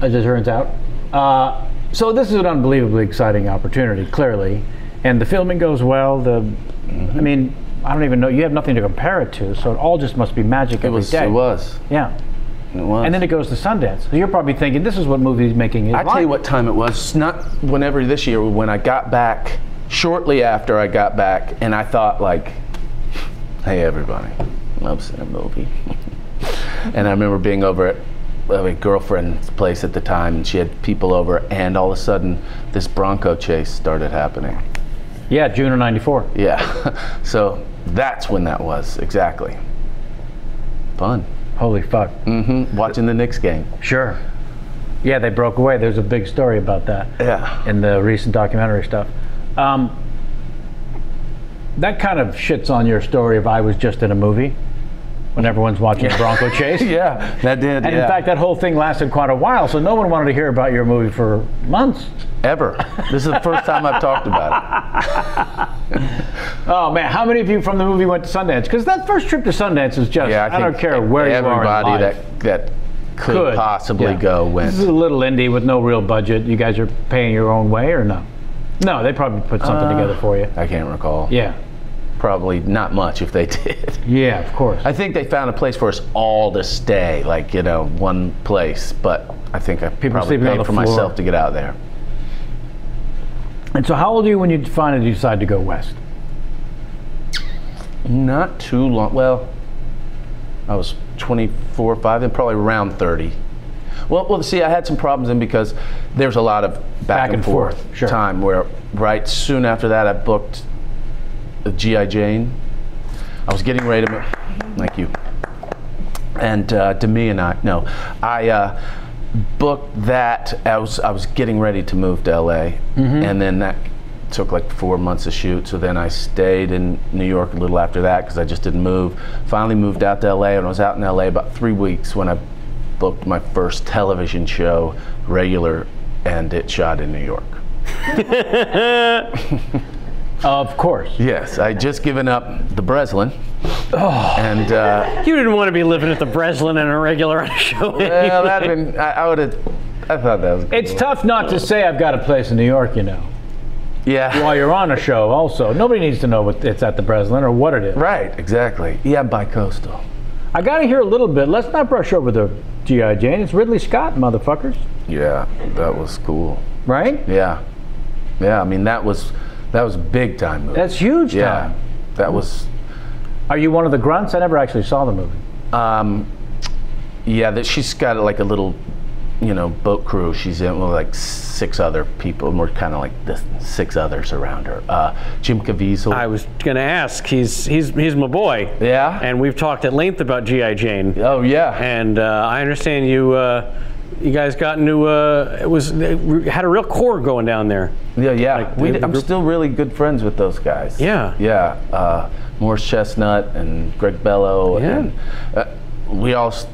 as it turns out. Uh, so this is an unbelievably exciting opportunity, clearly, and the filming goes well. The, I mean, I don't even know. You have nothing to compare it to, so it all just must be magic It every was, day. it was. Yeah. And then it goes to Sundance. So you're probably thinking, this is what movie making is I like. tell you what time it was. Not whenever this year when I got back. Shortly after I got back, and I thought like, "Hey everybody, love seeing a movie." and I remember being over at a girlfriend's place at the time, and she had people over, and all of a sudden, this Bronco chase started happening. Yeah, June of '94. Yeah, so that's when that was exactly. Fun. Holy fuck. hmm Watching the Knicks game. Sure. Yeah, they broke away. There's a big story about that. Yeah. in the recent documentary stuff. Um, that kind of shits on your story if I was just in a movie when everyone's watching Bronco chase. Yeah, that did. And yeah. in fact, that whole thing lasted quite a while, so no one wanted to hear about your movie for months. ever. This is the first time I've talked about it. Oh man, how many of you from the movie went to Sundance? Because that first trip to Sundance is just, Yeah, I, I, don't care where you are everybody that that could, Could. possibly Yeah. go went. This is a little indie with no real budget. You guys are paying your own way or no? No, they probably put something Uh, together for you. I can't recall. Yeah. Probably not much if they did. Yeah, of course. I think they found a place for us all to stay, like you know, one place. But I think I People probably paid for floor. myself to get out there. and so, how old are you when you finally decide to go west? Not too long. Well, I was 24, 5, and probably around 30. Well, well, see, I had some problems then because there's a lot of back, and forth, sure. time where right soon after that I booked a GI Jane. I was getting ready to. mo- Thank you. And uh, Demi and I, no, I uh, booked that. I was I was getting ready to move to LA, and then that took like four months to shoot. So then I stayed in New York a little after that because I just didn't move. Finally moved out to LA, and I was out in LA about three weeks when I booked my first television show, regular, and it shot in New York. Of course. Yes, I just given up the Breslin, and. Uh, You didn't want to be living at the Breslin in a regular on a show. Well, that'd been. I, I would have. I thought that was. Good. It's tough not to say I've got a place in New York, you know, Yeah. while you're on a show. Also, nobody needs to know what it's at the Breslin or what it is. Right. Exactly. Yeah, bi-coastal. I got to hear a little bit. Let's not brush over the GI Jane. It's Ridley Scott, motherfuckers, Yeah, that was cool. right? Yeah. Yeah. I mean, that was that was big time movie. That's huge yeah. time. That was. Are you one of the grunts? I never actually saw the movie. Um, yeah. That she's got like a little, you know, boat crew. She's in with like six other people. and we're kind of like the six others around her. Uh, Jim Caviezel. I was going to ask. He's he's he's my boy. Yeah? And we've talked at length about GI Jane. oh yeah. And uh, I understand you uh, you guys got into uh, it was it had a real core going down there. Yeah, yeah. Like we, the I'm group- still really good friends with those guys. Yeah. Yeah. Uh, Morris Chestnut and Greg Bello. Yeah. And, uh, we all s-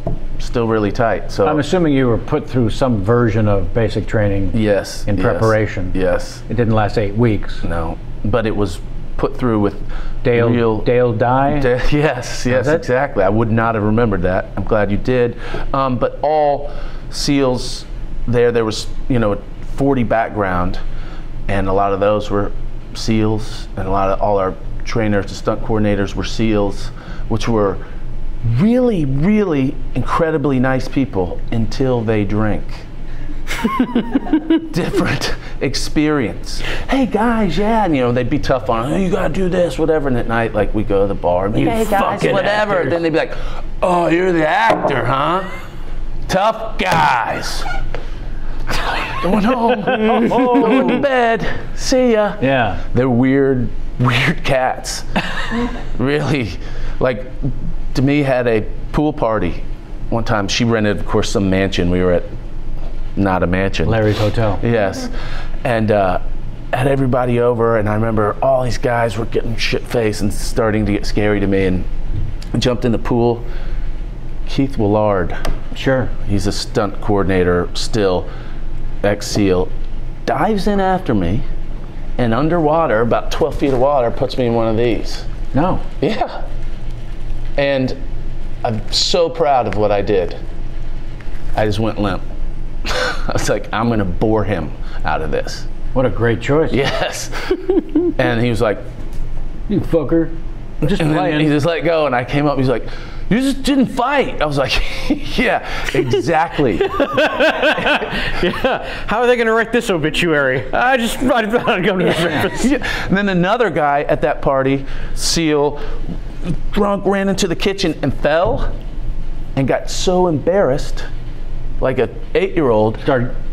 still really tight. So I'm assuming you were put through some version of basic training. yes. in yes, preparation. Yes. It didn't last eight weeks. No. But it was put through with Dale real. Dale Dye. Da- yes, yes, exactly. I would not have remembered that. I'm glad you did. Um, but all SEALs there, there was, you know, 40 background, and a lot of those were SEALs, and a lot of all our trainers, the stunt coordinators were SEALs, which were really, really incredibly nice people until they drink. Different experience. Hey guys, yeah, and you know they'd be tough on. Oh, you gotta do this, whatever. And at night, like we go to the bar, and, hey guys, fucking whatever. actors. Then they'd be like, "Oh, you're the actor, huh? Tough guys." Going home, going to bed. See ya. Yeah. They're weird, weird cats. really, like, Demi had a pool party one time. She rented, of course, some mansion. We were at not a mansion. Larry's Hotel. Yes, and uh, had everybody over, and I remember all these guys were getting shit faced and starting to get scary to me, and I jumped in the pool. Keith Willard, Sure. he's a stunt coordinator still, ex SEAL, dives in after me, and underwater, about 12 feet of water, puts me in one of these. No. Yeah. And I'm so proud of what I did. I just went limp. I was like, I'm gonna bore him out of this. What a great choice. Yes. and he was like, You fucker. I'm just and then playing. he just let go, and I came up. He's like, "You just didn't fight." I was like, "Yeah, exactly." How are they going to write this obituary? I just I thought I'd come to the breakfast. Yeah. And then another guy at that party, SEAL, drunk, ran into the kitchen and fell, and got so embarrassed, like a eight-year-old,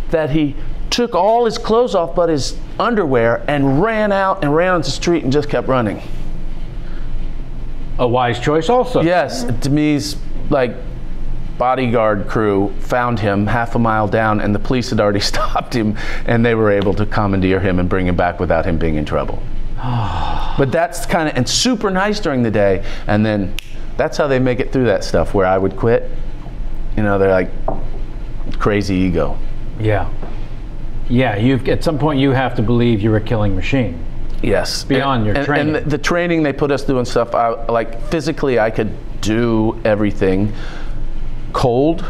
that he took all his clothes off but his underwear and ran out and ran on the street and just kept running. a wise choice also. Yes, Demi's like bodyguard crew found him half a mile down, and the police had already stopped him, and they were able to commandeer him and bring him back without him being in trouble. but that's kind of and super nice during the day, and then that's how they make it through that stuff. Where I would quit, you know, they're like crazy ego. Yeah. Yeah. You've at some point you have to believe you're a killing machine. Yes, Beyond and, your and, training. And the, the training they put us through and stuff, I, like physically, I could do everything. Cold,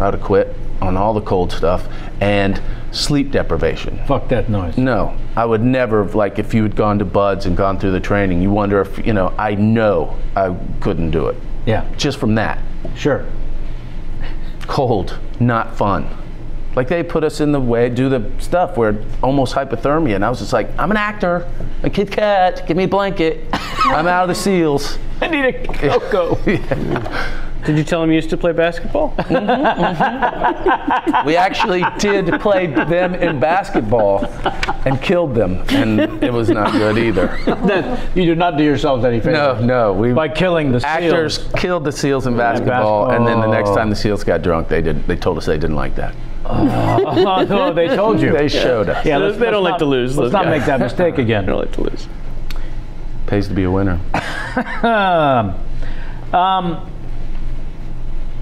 I'd have quit on all the cold stuff, and sleep deprivation. Fuck that noise. No, I would never have, like if you had gone to BUD/S and gone through the training, you wonder if, you know, I know I couldn't do it. Yeah. Just from that. Sure. Cold, not fun. Like they put us in the way, do the stuff where almost hypothermia, and I was just like, I'm an actor, a Kit Kat, give me a blanket. I'm out of the seals. I need a cocoa. Did you tell him you used to play basketball? We actually did play them in basketball and killed them, and it was not good either. Then you did not do yourselves any favor. No, no, we By killing the actors seals. killed the seals in basketball, and then the next time the seals got drunk, they did. They told us they didn't like that. Oh, no, they told you. They showed us. yeah, They let's, don't let's like to lose, Let's not guys. make that mistake again. They don't like to lose. Pays to be a winner. Um, um,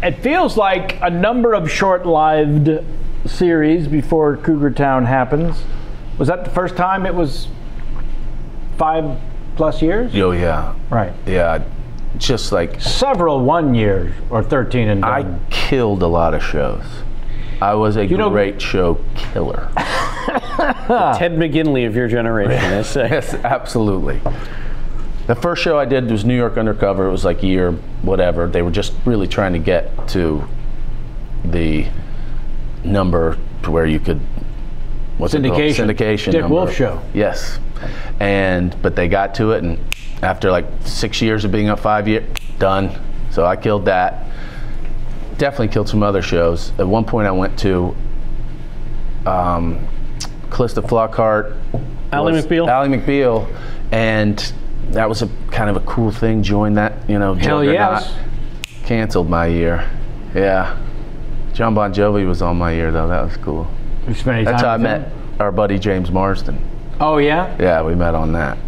it feels like a number of short-lived series before Cougar Town happens. Was that the first time it was five plus years? Oh yeah, Right. yeah. Just like Several one years or 13 and I killed a lot of shows. I was a know- great show killer. Ted McGinley of your generation, I say. yes, absolutely. The first show I did was New York Undercover. It was like year whatever. They were just really trying to get to the number to where you could what's it called? Syndication. syndication Dick number. Wolf show. Yes, and but they got to it, and after like six years of being up five years, done. So I killed that. Definitely killed some other shows. At one point, I went to um, Calista Flockhart, Ally McBeal? Ally McBeal, and that was a kind of a cool thing. Join that, you know, Hell juggernaut. yes. Canceled my year. Yeah. Jon Bon Jovi was on my ear though. That was cool. You spent any That's how I met him? our buddy James Marsden. Oh yeah. Yeah, we met on that.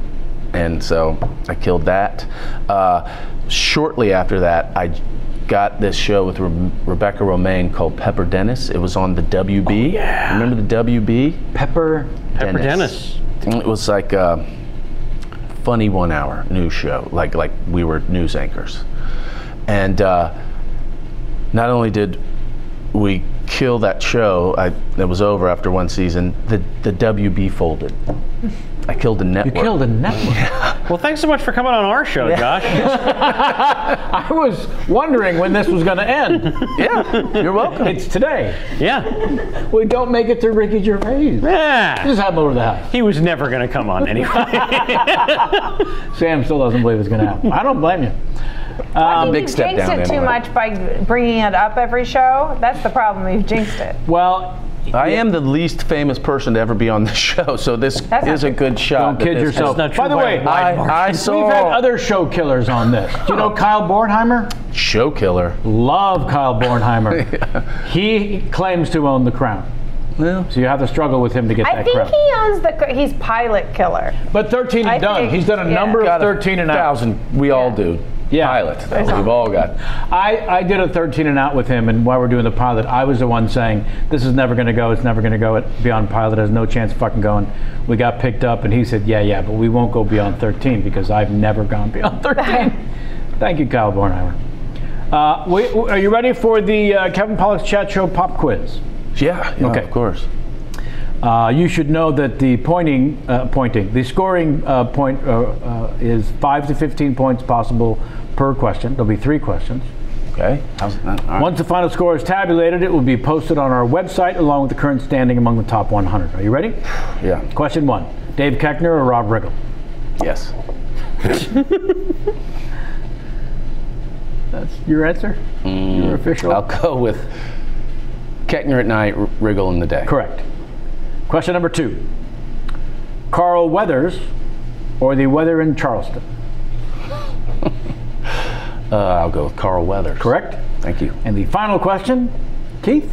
And so I killed that. Uh, shortly after that, I got this show with Re- Rebecca Romijn called Pepper Dennis. It was on the WB. yeah. Remember the WB? Pepper. Pepper Dennis. It was like a funny one hour news show, like like we were news anchors. And uh, not only did we kill that show, I, it was over after one season, the, the WB folded. I killed the network. You killed a network. Well, thanks so much for coming on our show, Josh. I was wondering when this was going to end. Yeah, you're welcome. It's today. yeah. We don't make it to Ricky Gervais. Yeah. Just have him over the house. He was never going to come on anyway. Sam still doesn't believe it's going to happen. I don't blame you. Um, big you step jinxed down it too much by bringing it up every show. That's the problem. You've jinxed it. Well, I am the least famous person to ever be on the show, so this That's is a good shot. don't kid this- yourself. That's not true By the by way, a wide I, margin. I we've had other show killers on this. Do you know Kyle Bornheimer? show killer. Love Kyle Bornheimer. He claims to own the crown. Well, So you have to struggle with him to get I that I think crown. he owns the. He's pilot killer. but 13 I and done. think- He's done a yeah. number of got a 13 and out. thousand. We all do. Yeah. Pilot. though. We've all got. I, I did a 13 and out with him, and while we're doing the pilot, I was the one saying, This is never going to go. It's never going to go beyond pilot. There's no chance of fucking going. We got picked up, and he said, Yeah, yeah, but we won't go beyond 13 because I've never gone beyond 13. Thank you, Kyle Bornheimer. Uh, we, are you ready for the uh, Kevin Pollak's Chat Show pop quiz? Yeah. yeah Okay. Of course. Uh, you should know that the pointing, uh, pointing, the scoring uh, point uh, uh, is 5 to 15 points possible per question. There'll be three questions. Okay. How's that? All right. Once the final score is tabulated, it will be posted on our website along with the current standing among the top 100. Are you ready? Yeah. Question one Dave Koechner or Rob Riggle? Yes. That's your answer? your official? I'll go with Keckner at night, R- Riggle in the day. Correct. Question number two Carl Weathers or the weather in Charleston? Uh, I'll go with Carl Weathers. Correct. Thank you. And the final question Keith?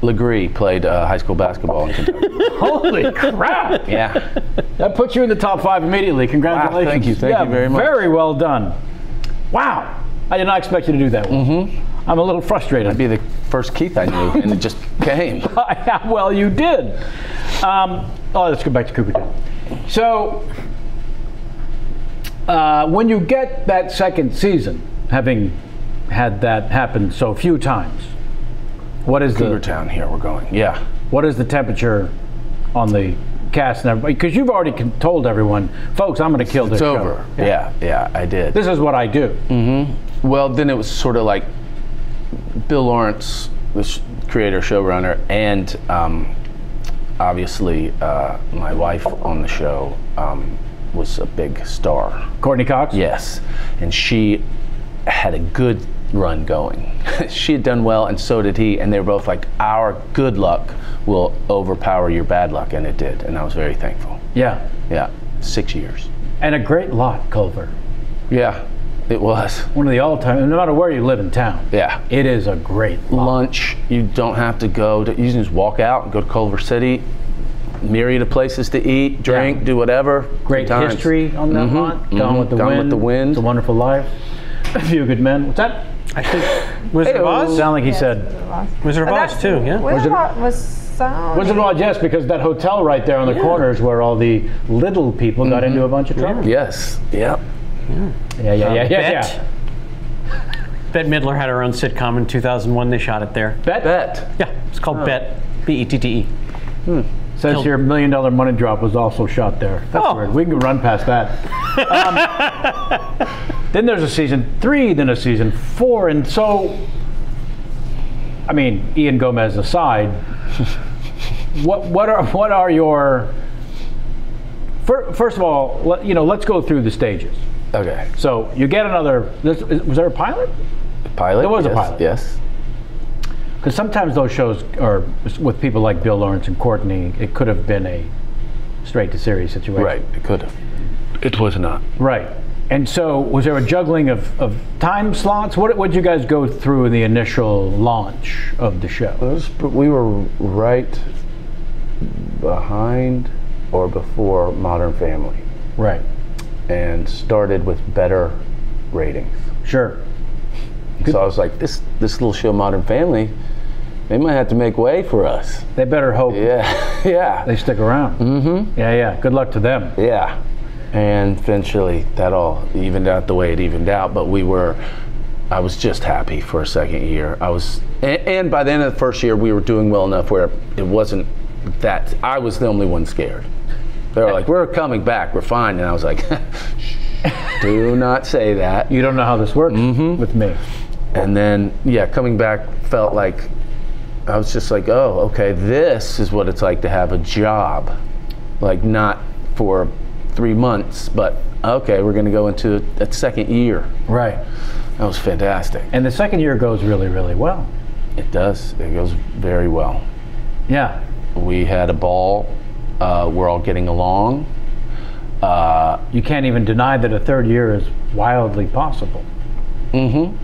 Legree played uh, high school basketball in Kentucky. Holy crap! yeah. That puts you in the top five immediately. Congratulations. thank you, thank Yeah, you very much. Very well done. Wow. I did not expect you to do that. Mm-hmm. I'm a little frustrated. I'd Be the first Keith I knew, and it just came. well, you did. Um, oh, let's go back to Cougar Town. So, uh, when you get that second season, having had that happen so few times, what is Cougar the Town, here we're going. Yeah. what is the temperature on the cast and everybody? Because you've already con- told everyone, folks, I'm going to kill this It's show." over. Yeah. yeah, I did. This is what I do. Mm-hmm. Well, then it was sort of like Bill Lawrence, the sh- creator, showrunner, and um, obviously uh, my wife on the show um, was a big star. Courteney Cox. Yes, and she had a good run going. she had done well, and so did he. And they were both like, "Our good luck will overpower your bad luck," and it did. And I was very thankful. Yeah. Yeah, six years. And a great lot, Culver. Yeah, it was. One of the all-time. No matter where you live in town, Yeah. it is a great lot. lunch. You don't have to go to. You can just walk out and go to Culver City. Myriad of places to eat, drink, Yeah. do whatever. Great Good times. history on that Mhm, lot. Gone mhm. with the Gone wind. with the wind. It's a wonderful life. A few good men. What's that? I think Wizard of Oz? Sound like he said. Wizard of But Oz too. Yeah. Wizard it- of Oz was so. Wizard of Oz, yes, because that hotel right there on the corner is where all the little people got into a bunch of trouble. Yes. Yep. Yeah, yeah, yeah, yeah. Bet. yeah. Bette Midler had her own sitcom in 2001. They shot it there. Bet, Bet. Yeah, it's called Bette. B E T T E. says Killed- here million dollar money drop was also shot there. That's Oh. weird. We can run past that. Um, then there's a season three, then a season four, and so. I mean, Ian Gomez aside, what what are what are your first of all, let, you know, let's go through the stages. Okay. So you get another. This, was there a pilot? Pilot. There was a pilot. Yes. Because sometimes those shows are with people like Bill Lawrence and Courteney. It could have been a straight to series situation. Right. It could have. It was not. Right. And so, was there a juggling of, of time slots? What did you guys go through in the initial launch of the show? It was- we were right behind or before Modern Family Right. And started with better ratings. Sure. So I was like, this this little show, Modern Family, they might have to make way for us. They better hope Yeah, yeah, they stick around. Mm-hmm. Yeah, yeah. Good luck to them. yeah. And eventually, that all evened out the way it evened out. But we were, I was just happy for a second year. I was, and, and by the end of the first year, we were doing well enough where it wasn't that I was the only one scared. They were like, "We're coming back. We're fine," and I was like, "Do not say that." You don't know how this works mm-hmm. with me. And then, yeah, coming back felt like I was just like, oh, okay, this is what it's like to have a job. Like, not for three months, but okay, we're going to go into that second year. Right. That was fantastic. And the second year goes really, really well. It does, it goes very well. Yeah. We had a ball, uh, we're all getting along. Uh, You can't even deny that a third year is wildly possible. Mm-hmm.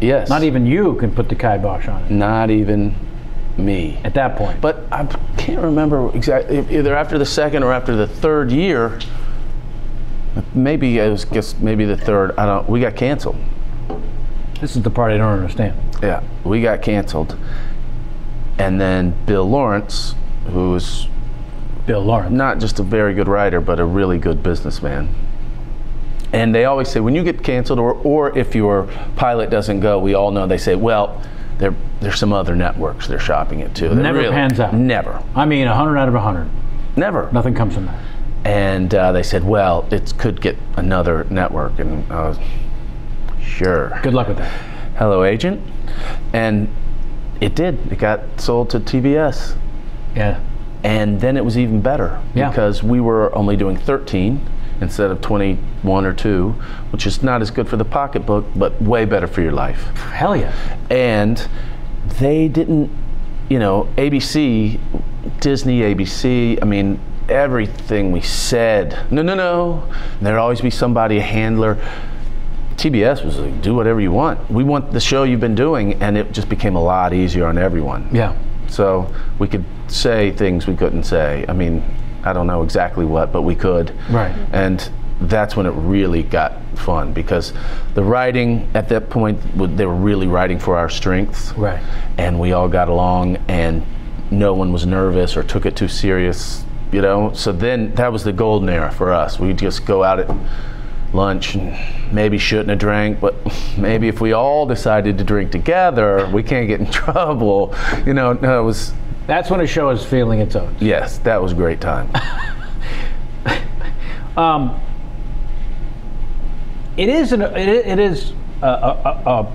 Yes. Not even you can put the kibosh on it Not even me. at that point. But I can't remember exactly either after the second or after the third year. Maybe I was guess maybe the third. I don't. We got canceled. This is the part I don't understand. Yeah, we got canceled. And then Bill Lawrence, who's Bill Lawrence. not just a very good writer, but a really good businessman. And they always say when you get canceled, or or if your pilot doesn't go, we all know they say, well, there there's some other networks they're shopping it to. Never really- pans out. Never, I mean, 100 out of 100. never. Nothing comes from that. And uh, they said, well, it could get another network. And I was, sure. Good luck with that. Hello, agent. And it did. It got sold to TBS. Yeah. And then it was even better Yeah. because we were only doing 13 instead of 21 or 2, which is not as good for the pocketbook, but way better for your life. Hell yeah. And they didn't, you know, ABC, Disney, ABC, I mean, everything we said, no, no, no. There'd always be somebody, a handler. TBS was like, do whatever you want. We want the show you've been doing, and it just became a lot easier on everyone. Yeah. So we could say things we couldn't say. I mean, I don't know exactly what, but we could. Right. And that's when it really got fun because the writing at that point, they were really writing for our strengths. Right. And we all got along, and no one was nervous or took it too serious, you know? So then that was the golden era for us. We'd just go out at lunch and maybe shouldn't have drank, but maybe if we all decided to drink together, we can't get in trouble. You know, no, it was, That's when a show is feeling its own. yes, that was a great time. Um, it is an, it, it is a, a, a a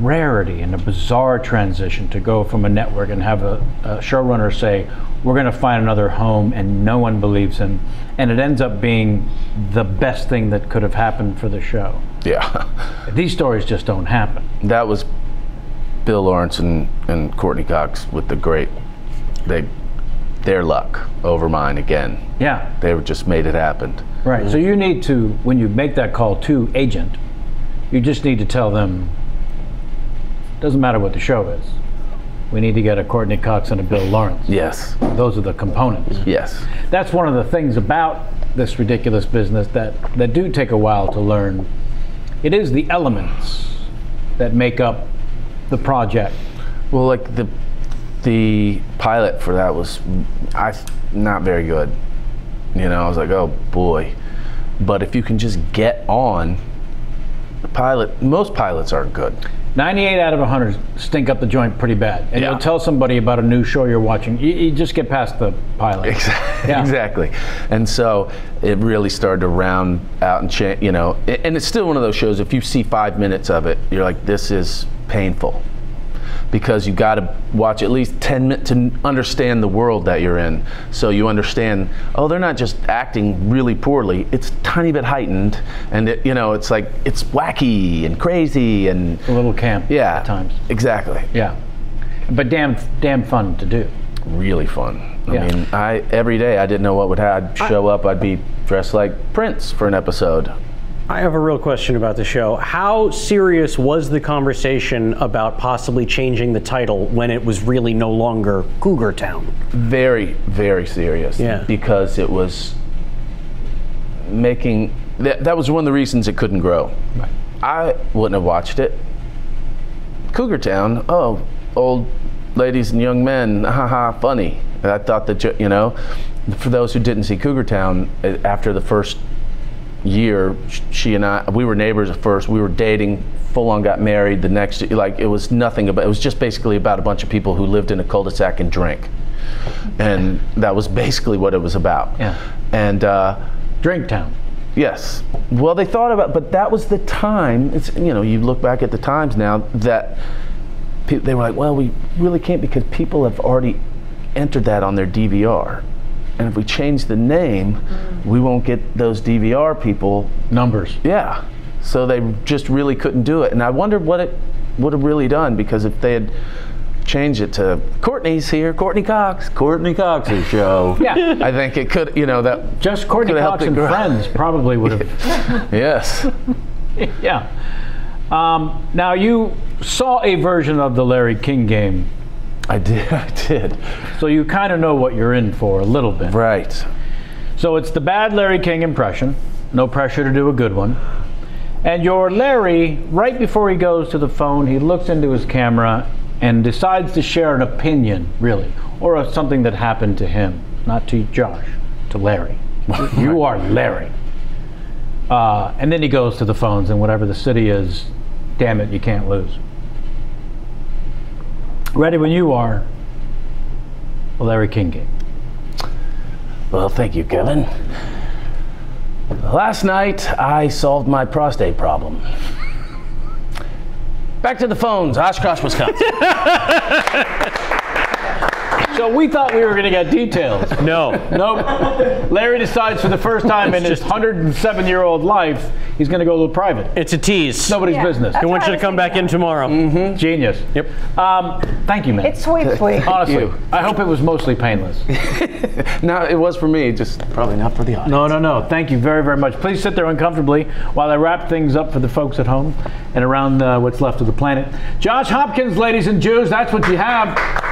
rarity and a bizarre transition to go from a network and have a, a showrunner say, "We're going to find another home," and no one believes him, and it ends up being the best thing that could have happened for the show. yeah. These stories just don't happen. that was Bill Lawrence and, and Courteney Cox with the great, they, their luck over mine again. Yeah, They just made it happen. right. So you need to, when you make that call to agent, you just need to tell them. Doesn't matter what the show is. We need to get a Courteney Cox and a Bill Lawrence. Yes, Those are the components. yes. That's one of the things about this ridiculous business that, that do take a while to learn. It is the elements that make up the project. Well, like the the pilot for that was, I not very good. You know, I was like, oh boy. But if you can just get on, the pilot, most pilots aren't good. 98 out of 100 stink up the joint pretty bad. And Yeah. you'll tell somebody about a new show you're watching. You, you just get past the pilot. Exactly. Yeah. exactly. And so it really started to round out and change, you know, and it's still one of those shows, if you see five minutes of it, you're like, this is painful. Because you got to watch at least 10 minutes to understand the world that you're in. So you understand, oh, they're not just acting really poorly, it's tiny bit heightened. And, it, you know, it's like, it's wacky and crazy and, A little camp yeah. at times. Exactly. Yeah. But damn, damn fun to do. really fun. I Yeah. mean, I every day I didn't know what would happen. I'd show up, I'd be dressed like Prince for an episode. I have a real question about the show. How serious was the conversation about possibly changing the title when it was really no longer Cougar Town? very, very serious. Yeah. Because it was making that, that was one of the reasons it couldn't grow. I wouldn't have watched it. Cougar Town, oh, old ladies and young men, haha, funny. And I thought that you know, for those who didn't see Cougar Town, uh, after the first year, she and I, we were neighbors at first. We were dating, full on got married. The next, like, it was nothing about. It was just basically about a bunch of people who lived in a cul-de-sac and drank, and that was basically what it was about. Yeah. And. Uh, Drink Town. Yes. Well, they thought about, but that was the time. It's you know, you look back at the times now that they were like, well, we really can't because people have already entered that on their DVR, and if we change the name, we won't get those DVR people. Numbers. Yeah. So they just really couldn't do it, and I wondered what it would have really done because if they had changed it to Courteney's here, Courteney Cox, Courteney Cox's show. Yeah. I think it could, you know, that Just Courteney Cox helped and grow. friends probably would have. yes. yeah. Um, now you saw a version of the Larry King game, I did. I did. so you kind of know what you're in for a little bit. Right. So it's the bad Larry King impression. No pressure to do a good one. And your Larry, right before he goes to the phone, he looks into his camera and decides to share an opinion, really, or of something that happened to him, not to Josh, to Larry. you are Larry. Uh, and then he goes to the phones, and whatever the city is, damn it, you can't lose. Ready when you are. Larry King game. Well, thank you, Kevin. Last night, I solved my prostate problem. Back to the phones, Oshkosh, Wisconsin. So we thought we were going to get details. No. Nope. Larry decides for the first time in his 107 year old life, he's going to go a little private. It's a tease. Nobody's Yeah, business. that's I want you to come was back in tomorrow. Genius. Yep. Um, thank you, man. It's sweet, sweet. Honestly, you. I hope it was mostly painless. no, it was for me, just probably not for the audience. No, no, no. Thank you very, very much. Please sit there uncomfortably while I wrap things up for the folks at home and around uh, what's left of the planet. Josh Hopkins, ladies and Jews, that's what you have.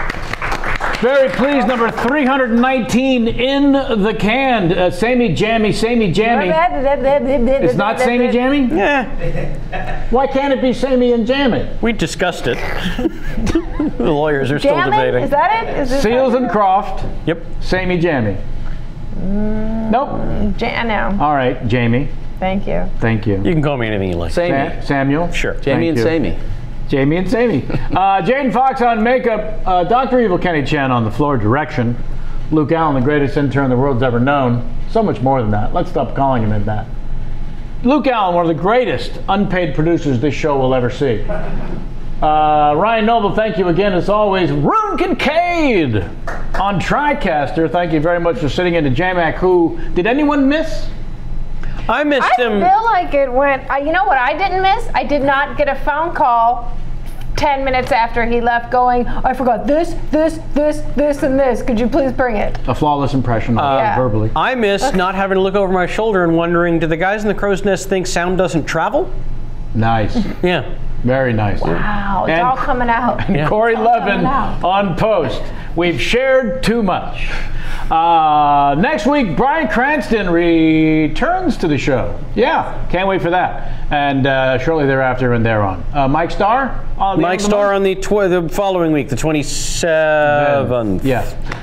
Very pleased, number 319 in the can. Uh, samey Jammy, Samey Jammy. It's not Samey Jammy? Yeah, Why can't it be Samey and Jammy? we discussed it. the lawyers are still Jamming? debating. Is that it? Is it Seals and Croft, Yep. Samey Jammy. Nope. Ja- no. All right, Jamie. Thank you. Thank you. You can call me anything you like. Samey. Sa- Samuel. Sure. Jamie and Thank you. Samey. Jamie and Sammy. Uh, Jaden Fox on makeup. Uh, Dr. Evil Kenny Chan on the floor direction. Luke Allen, the greatest intern the world's ever known. So much more than that. Let's stop calling him that. Luke Allen, one of the greatest unpaid producers this show will ever see. Uh, Ryan Noble, thank you again as always. Rune Kincaid on TriCaster. Thank you very much for sitting in to JMac. Who did anyone miss? I missed I him. I feel like it went. I you know what I didn't miss? I did not get a phone call 10 minutes after he left going, I forgot this, this, this, this, and this. Could you please bring it? A flawless impression uh, Yeah. verbally. I missed not having to look over my shoulder and wondering, do the guys in the crow's nest think sound doesn't travel? Nice. Yeah. Very nice. Wow, it's And- all coming out. Yeah. Corey Levin out. on post. We've shared too much. Uh, next week, Bryan Cranston returns to the show. Yeah, can't wait for that. And uh, shortly thereafter, and thereon. Uh, Mike Starr on the Mike end Starr on the, tw- the following week, the 27th. Yeah.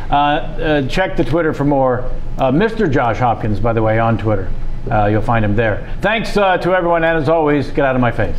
Uh, uh, check the Twitter for more. Uh, Mr. Josh Hopkins, by the way, on Twitter. Uh, you'll find him there. Thanks uh, to everyone, and as always, get out of my face.